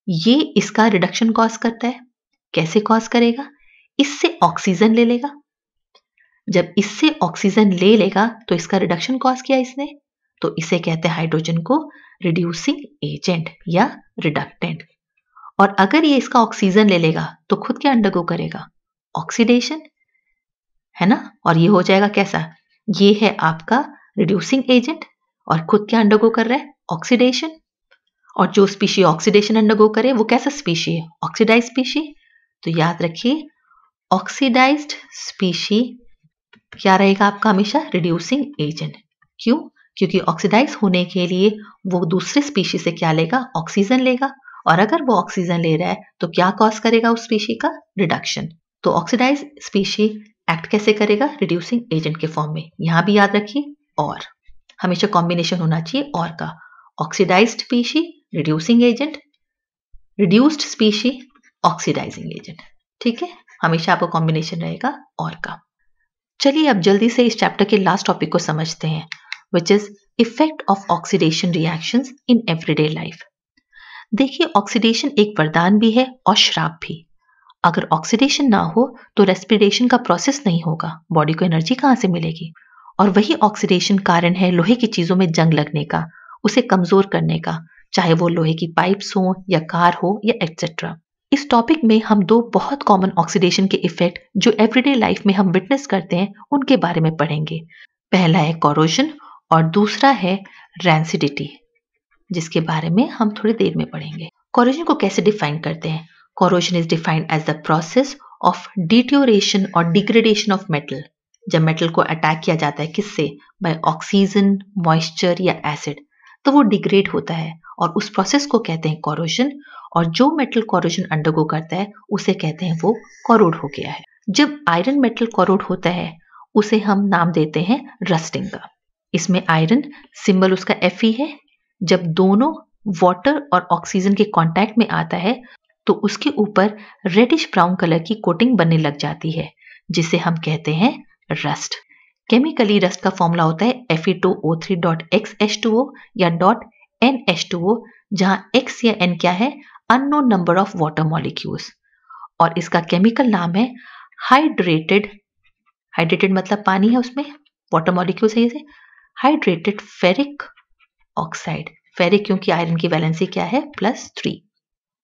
Speaker 1: ये इसका रिडक्शन कॉज करता है। कैसे कॉज करेगा? इससे ऑक्सीजन ले लेगा। जब इससे ऑक्सीजन ले लेगा तो इसका रिडक्शन कॉज किया इसने। तो इसे कहते हैं हाइड्रोजन को रिड्यूसिंग एजेंट या रिडक्टेंट और अगर ये इसका ऑक्सीजन ले लेगा तो खुद क्या अंडरगो करेगा? ऑक्सीडेशन है ना? और ये हो जाएगा कैसा? ये है आपका रिड्यूसिंग एजेंट और खुद क्या अंडरगो कर रहा है? ऑक्सीडेशन और जो स्पीशी ऑक्सीडेशन अंडरगो करे, वो कैसा स्पीशी है? ऑक्सीडाइज स्पीशी तो याद रखिए ऑक्सीडाइज्ड स्पीशी क्या रहेगा आपका हमेशा? रिड्यूसिंग एजेंट क्यों? क्योंकि ऑक्सीडाइज होने के लिए वो दूसरे स्पीशी से क्या लेगा? ऑक्सीजन लेगा। और अगर वो ऑक्सीजन ले रहा है तो क्या कॉज करेगा उस स्पीशी का? रिडक्शन तो ऑक्सीडाइज स्पीशी एक्ट कैसे करेगा? रिड्यूसिंग एजेंट के फॉर्म में। यहाँ भी याद रखिए, और। हमेशा कॉम्बिनेशन होना चाहिए और का। Oxidise species reducing agent reduced species oxidising agent ठीक है? हमेशा आपको कॉम्बिनेशन रहेगा और का। चलिए अब जल्दी से इस चैप्टर के लास्ट टॉपिक को समझते हैं। Which is effect of oxidation reactions in everyday life देखिए ऑक्सीडेशन एक वरदान भी है और श्राप भी। अगर ऑक्सीडेशन ना हो तो रेस्पिरेशन का प्रोसेस नहीं होगा। बॉडी को एनर्जी कहाँ से मिलेगी? और वही ऑक्सीडेशन कारण है लोहे की चीज़ों में जंग लगने का, उसे कमज़ोर करने का, चाहे वो लोहे की पाइप्स हो या कार हो या एक्सेट्रा इस टॉपिक में हम दो बहुत कॉमन ऑक्सीडेशन के इफ़ेक्ट जो एवरीडे लाइफ में हम विटनेस करते हैं, उनके बारे में पढ़ेंगे। पहला है कॉरोजन और दूसरा है रैंसिडिटी जिसके बारे में हम थोड़ी देर में पढ़ेंगे। कॉरोजन को कैसे डिफाइन करते हैं? Corrosion is defined as the process of deterioration और डिग्रेडेशन ऑफ़ मेटल जब मेटल को अटैक किया जाता है किससे? बाय ऑक्सीजन मॉइस्चर या एसिड तो वो डिग्रेड होता है और उस प्रोसेस को कहते हैं कॉरोजन और जो मेटल कॉरोजन अंडरगो करता है, उसे कहते हैं वो कॉरोड हो गया है। जब आयरन मेटल कॉरोड होता है, उसे हम नाम देते हैं रस्टिंग का। इसमें आयरन सिंबल उसका एफ़ है। जब दोनों वाटर और ऑक्सीजन के कांटेक्ट में आता है तो उसके ऊपर रेडिश ब्राउन कलर की कोटिंग बनने लग जाती है, जिसे हम कहते हैं रस्ट केमिकली रस्ट का फॉर्मूला होता है F E two O three dot X H two O या dot N H two O जहाँ एक्स या एन क्या है? Unknown number of water molecules और इसका केमिकल नाम है हाइड्रेटेड हाइड्रेटेड मतलब पानी है उसमें। वाटर मॉलिक्यूल्स है ये हाइड्रेटेड फेरिक ऑक्साइड। फेरिक क्योंकि आयरन की वैलेंसी क्या है? Plus three.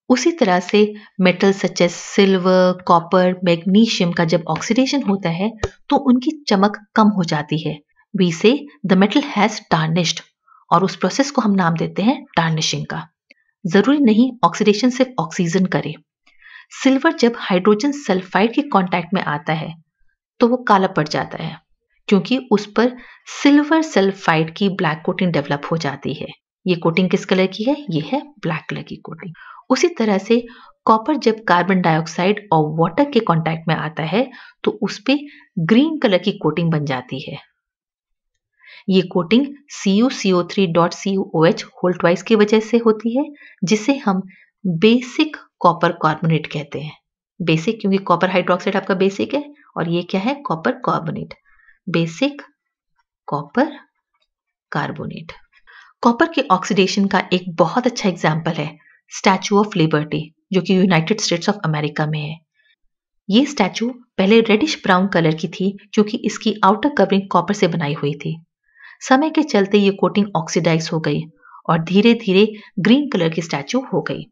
Speaker 1: उसी तरह से metal such as silver copper magnesium का जब ऑक्सीडेशन होता है तो उनकी चमक कम हो जाती है। वी से द मेटल हैज़ टार्निश्ड और उस प्रोसेस को हम नाम देते हैं टार्निशिंग का। ज़रूरी नहीं ऑक्सीडेशन सिर्फ़ ऑक्सीजन करे। सिल्वर जब हाइड्रोजन सल्फाइड के कांटेक्ट में आता है तो वो काला पड़ जाता है। क्योंकि उस पर सिल्वर सल्फाइड की ब्लैक कोटिंग डेवलप हो जाती है। ये कोटिंग किस कलर की है? ये है ब्लैक कलर की कोटिंग। उसी तरह से कॉपर जब कार्बन डाइऑक्साइड और वाटर के कांटेक्ट में आता है तो उस पर ग्रीन कलर की कोटिंग बन जाती है। ये coating C U C three dot C O H होल्टवाइज की वजह से होती है, जिसे हम बेसिक कॉपर कार्बोनेट कहते हैं। बेसिक क्योंकि कॉपर हाइड्रोक्साइड आपका बेसिक है, और ये क्या है? Copper carbonate. Basic copper carbonate. Copper के ऑक्सीडेशन का एक बहुत अच्छा एग्ज़ाम्पल है, स्टैचू ऑफ़ लिबर्टी, जो कि यूनाइटेड स्टेट्स ऑफ़ अमेरिका में है। ये स्टैचू पहले रेडिश ब्राउन कलर की थी, क्योंकि इसकी आउटर कवरिंग कॉपर से बनाई हुई थी। समय के चलते ये कोटिंग ऑक्सीडाइज हो गई और धीरे धीरे ग्रीन कलर की स्टैचू हो गई।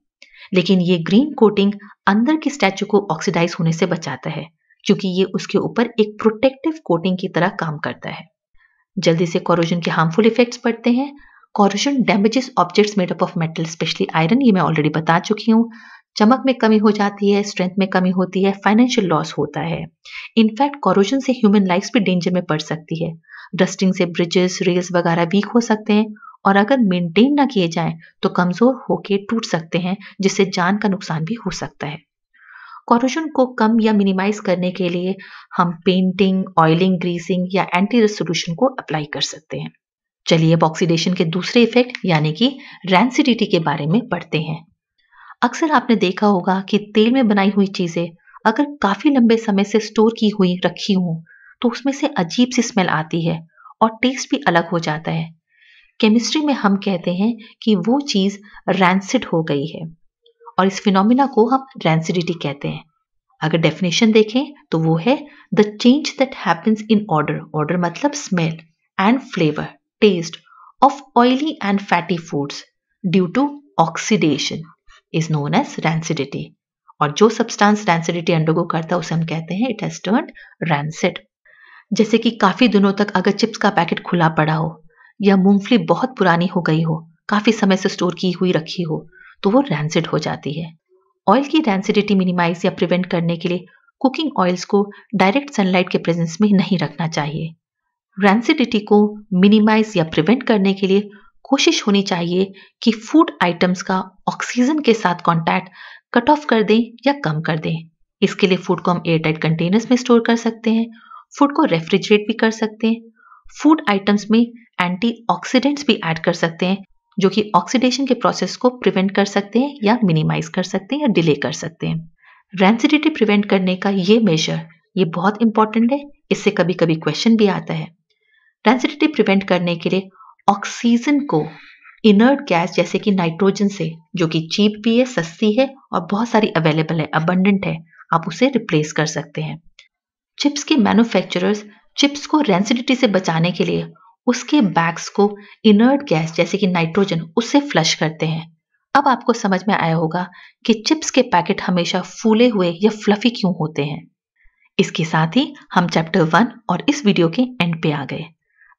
Speaker 1: लेकिन ये ग्रीन कोटिंग अंदर की स्टैचू को ऑक्सीडाइज होने से बचाता है। क्योंकि ये उसके ऊपर एक प्रोटेक्टिव कोटिंग की तरह काम करता है। जल्दी से कॉरोजन के हार्मफुल इफेक्ट्स पड़ते हैं। Corrosion damages objects made up of metal specially iron ये मैं ऑलरेडी बता चुकी हूँ। चमक में कमी हो जाती है स्ट्रेंथ में कमी होती है फाइनेंशियल लॉस होता है। इनफैक्ट कॉरोजन से ह्यूमन लाइफ भी डेंजर में पड़ सकती है। डस्टिंग से ब्रिजेस रेल्स वगैरह वीक हो सकते हैं और अगर मेंटेन ना किए जाएँ तो कमज़ोर होके टूट सकते हैं, जिससे जान का नुकसान भी हो सकता है। कॉरोजन को कम या मिनिमाइज करने के लिए हम पेंटिंग ऑयलिंग ग्रीसिंग या एंटी सोल्यूशन को अप्लाई कर सकते हैं। चलिए अब ऑक्सीडेशन के दूसरे इफ़ेक्ट यानी कि रैंसिडिटी के बारे में पढ़ते हैं। अक्सर आपने देखा होगा कि तेल में बनाई हुई चीज़ें अगर काफ़ी लंबे समय से स्टोर की हुई, रखी हों तो उसमें से अजीब सी स्मेल आती है और टेस्ट भी अलग हो जाता है। केमिस्ट्री में हम कहते हैं कि वो चीज़ रैंसिड हो गई है। और इस फिनोमिना को हम रैंसिडिटी कहते हैं। अगर डेफिनेशन देखें तो वो है the change that happens in odour odour मतलब smell and flavour taste of oily and fatty foods due to oxidation is known as rancidity और जो सब्सटेंस रैंसिडिटी अंडरगो करता है, उसे हम कहते हैं इट हैज़ टर्न रैंसिड जैसे कि काफ़ी दिनों तक अगर चिप्स का पैकेट खुला पड़ा हो, या मूंगफली बहुत पुरानी हो गई हो, काफ़ी समय से स्टोर की हुई रखी हो तो वो रैंसिड हो जाती है। ऑयल की रैंसिडिटी मिनिमाइज या प्रिवेंट करने के लिए कुकिंग ऑयल्स को डायरेक्ट सनलाइट के प्रेजेंस में नहीं रखना चाहिए। रैंसिडिटी को मिनिमाइज या प्रिवेंट करने के लिए कोशिश होनी चाहिए कि फ़ूड आइटम्स का ऑक्सीजन के साथ कांटेक्ट कट ऑफ़ कर दें या कम कर दें। इसके लिए फ़ूड को हम एयरटाइट कंटेनर्स में स्टोर कर सकते हैं फ़ूड को रेफ्रिजरेट भी कर सकते हैं फ़ूड आइटम्स में एंटीऑक्सीडेंट्स भी ऐड कर सकते हैं जो कि ऑक्सीडेशन के प्रोसेस को प्रिवेंट कर सकते हैं या मिनिमाइज कर सकते हैं या डिले कर सकते हैं। रैंसिडिटी प्रिवेंट करने का ये मेजर ये बहुत इंपॉर्टेंट है, इससे कभी कभी क्वेश्चन भी आता है। रेंसिडिटी प्रिवेंट करने के लिए ऑक्सीजन को इनर्ट गैस जैसे कि नाइट्रोजन से, जो कि चीप भी है, सस्ती है और बहुत सारी अवेलेबल है अबंडेंट है, आप उसे रिप्लेस कर सकते हैं। चिप्स के मैन्युफैक्चरर्स चिप्स को रेंसिडिटी से बचाने के लिए उसके बैग्स को इनर्ट गैस जैसे कि नाइट्रोजन उससे फ्लश करते हैं। अब आपको समझ में आया होगा कि चिप्स के पैकेट हमेशा फूले हुए या फ्लफी क्यों होते हैं। इसके साथ ही हम चैप्टर वन और इस वीडियो के एंड पे आ गए।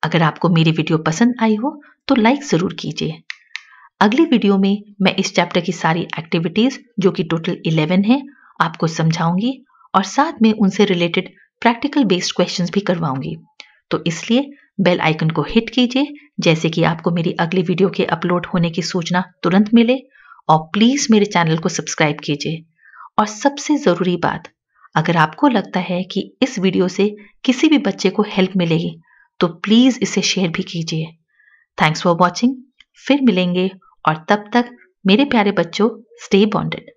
Speaker 1: अगर आपको मेरी वीडियो पसंद आई हो तो लाइक ज़रूर कीजिए। अगली वीडियो में मैं इस चैप्टर की सारी एक्टिविटीज़ जो कि टोटल इलेवन है, आपको समझाऊँगी और साथ में उनसे रिलेटेड प्रैक्टिकल बेस्ड क्वेश्चंस भी करवाऊँगी। तो इसलिए बेल आइकन को हिट कीजिए, जैसे कि आपको मेरी अगली वीडियो के अपलोड होने की सूचना तुरंत मिले, और प्लीज़ मेरे चैनल को सब्सक्राइब कीजिए। और सबसे ज़रूरी बात, अगर आपको लगता है कि इस वीडियो से किसी भी बच्चे को हेल्प मिलेगी तो प्लीज़ इसे शेयर भी कीजिए। थैंक्स फॉर वॉचिंग, फिर मिलेंगे, और तब तक मेरे प्यारे बच्चों, स्टे बॉन्डेड।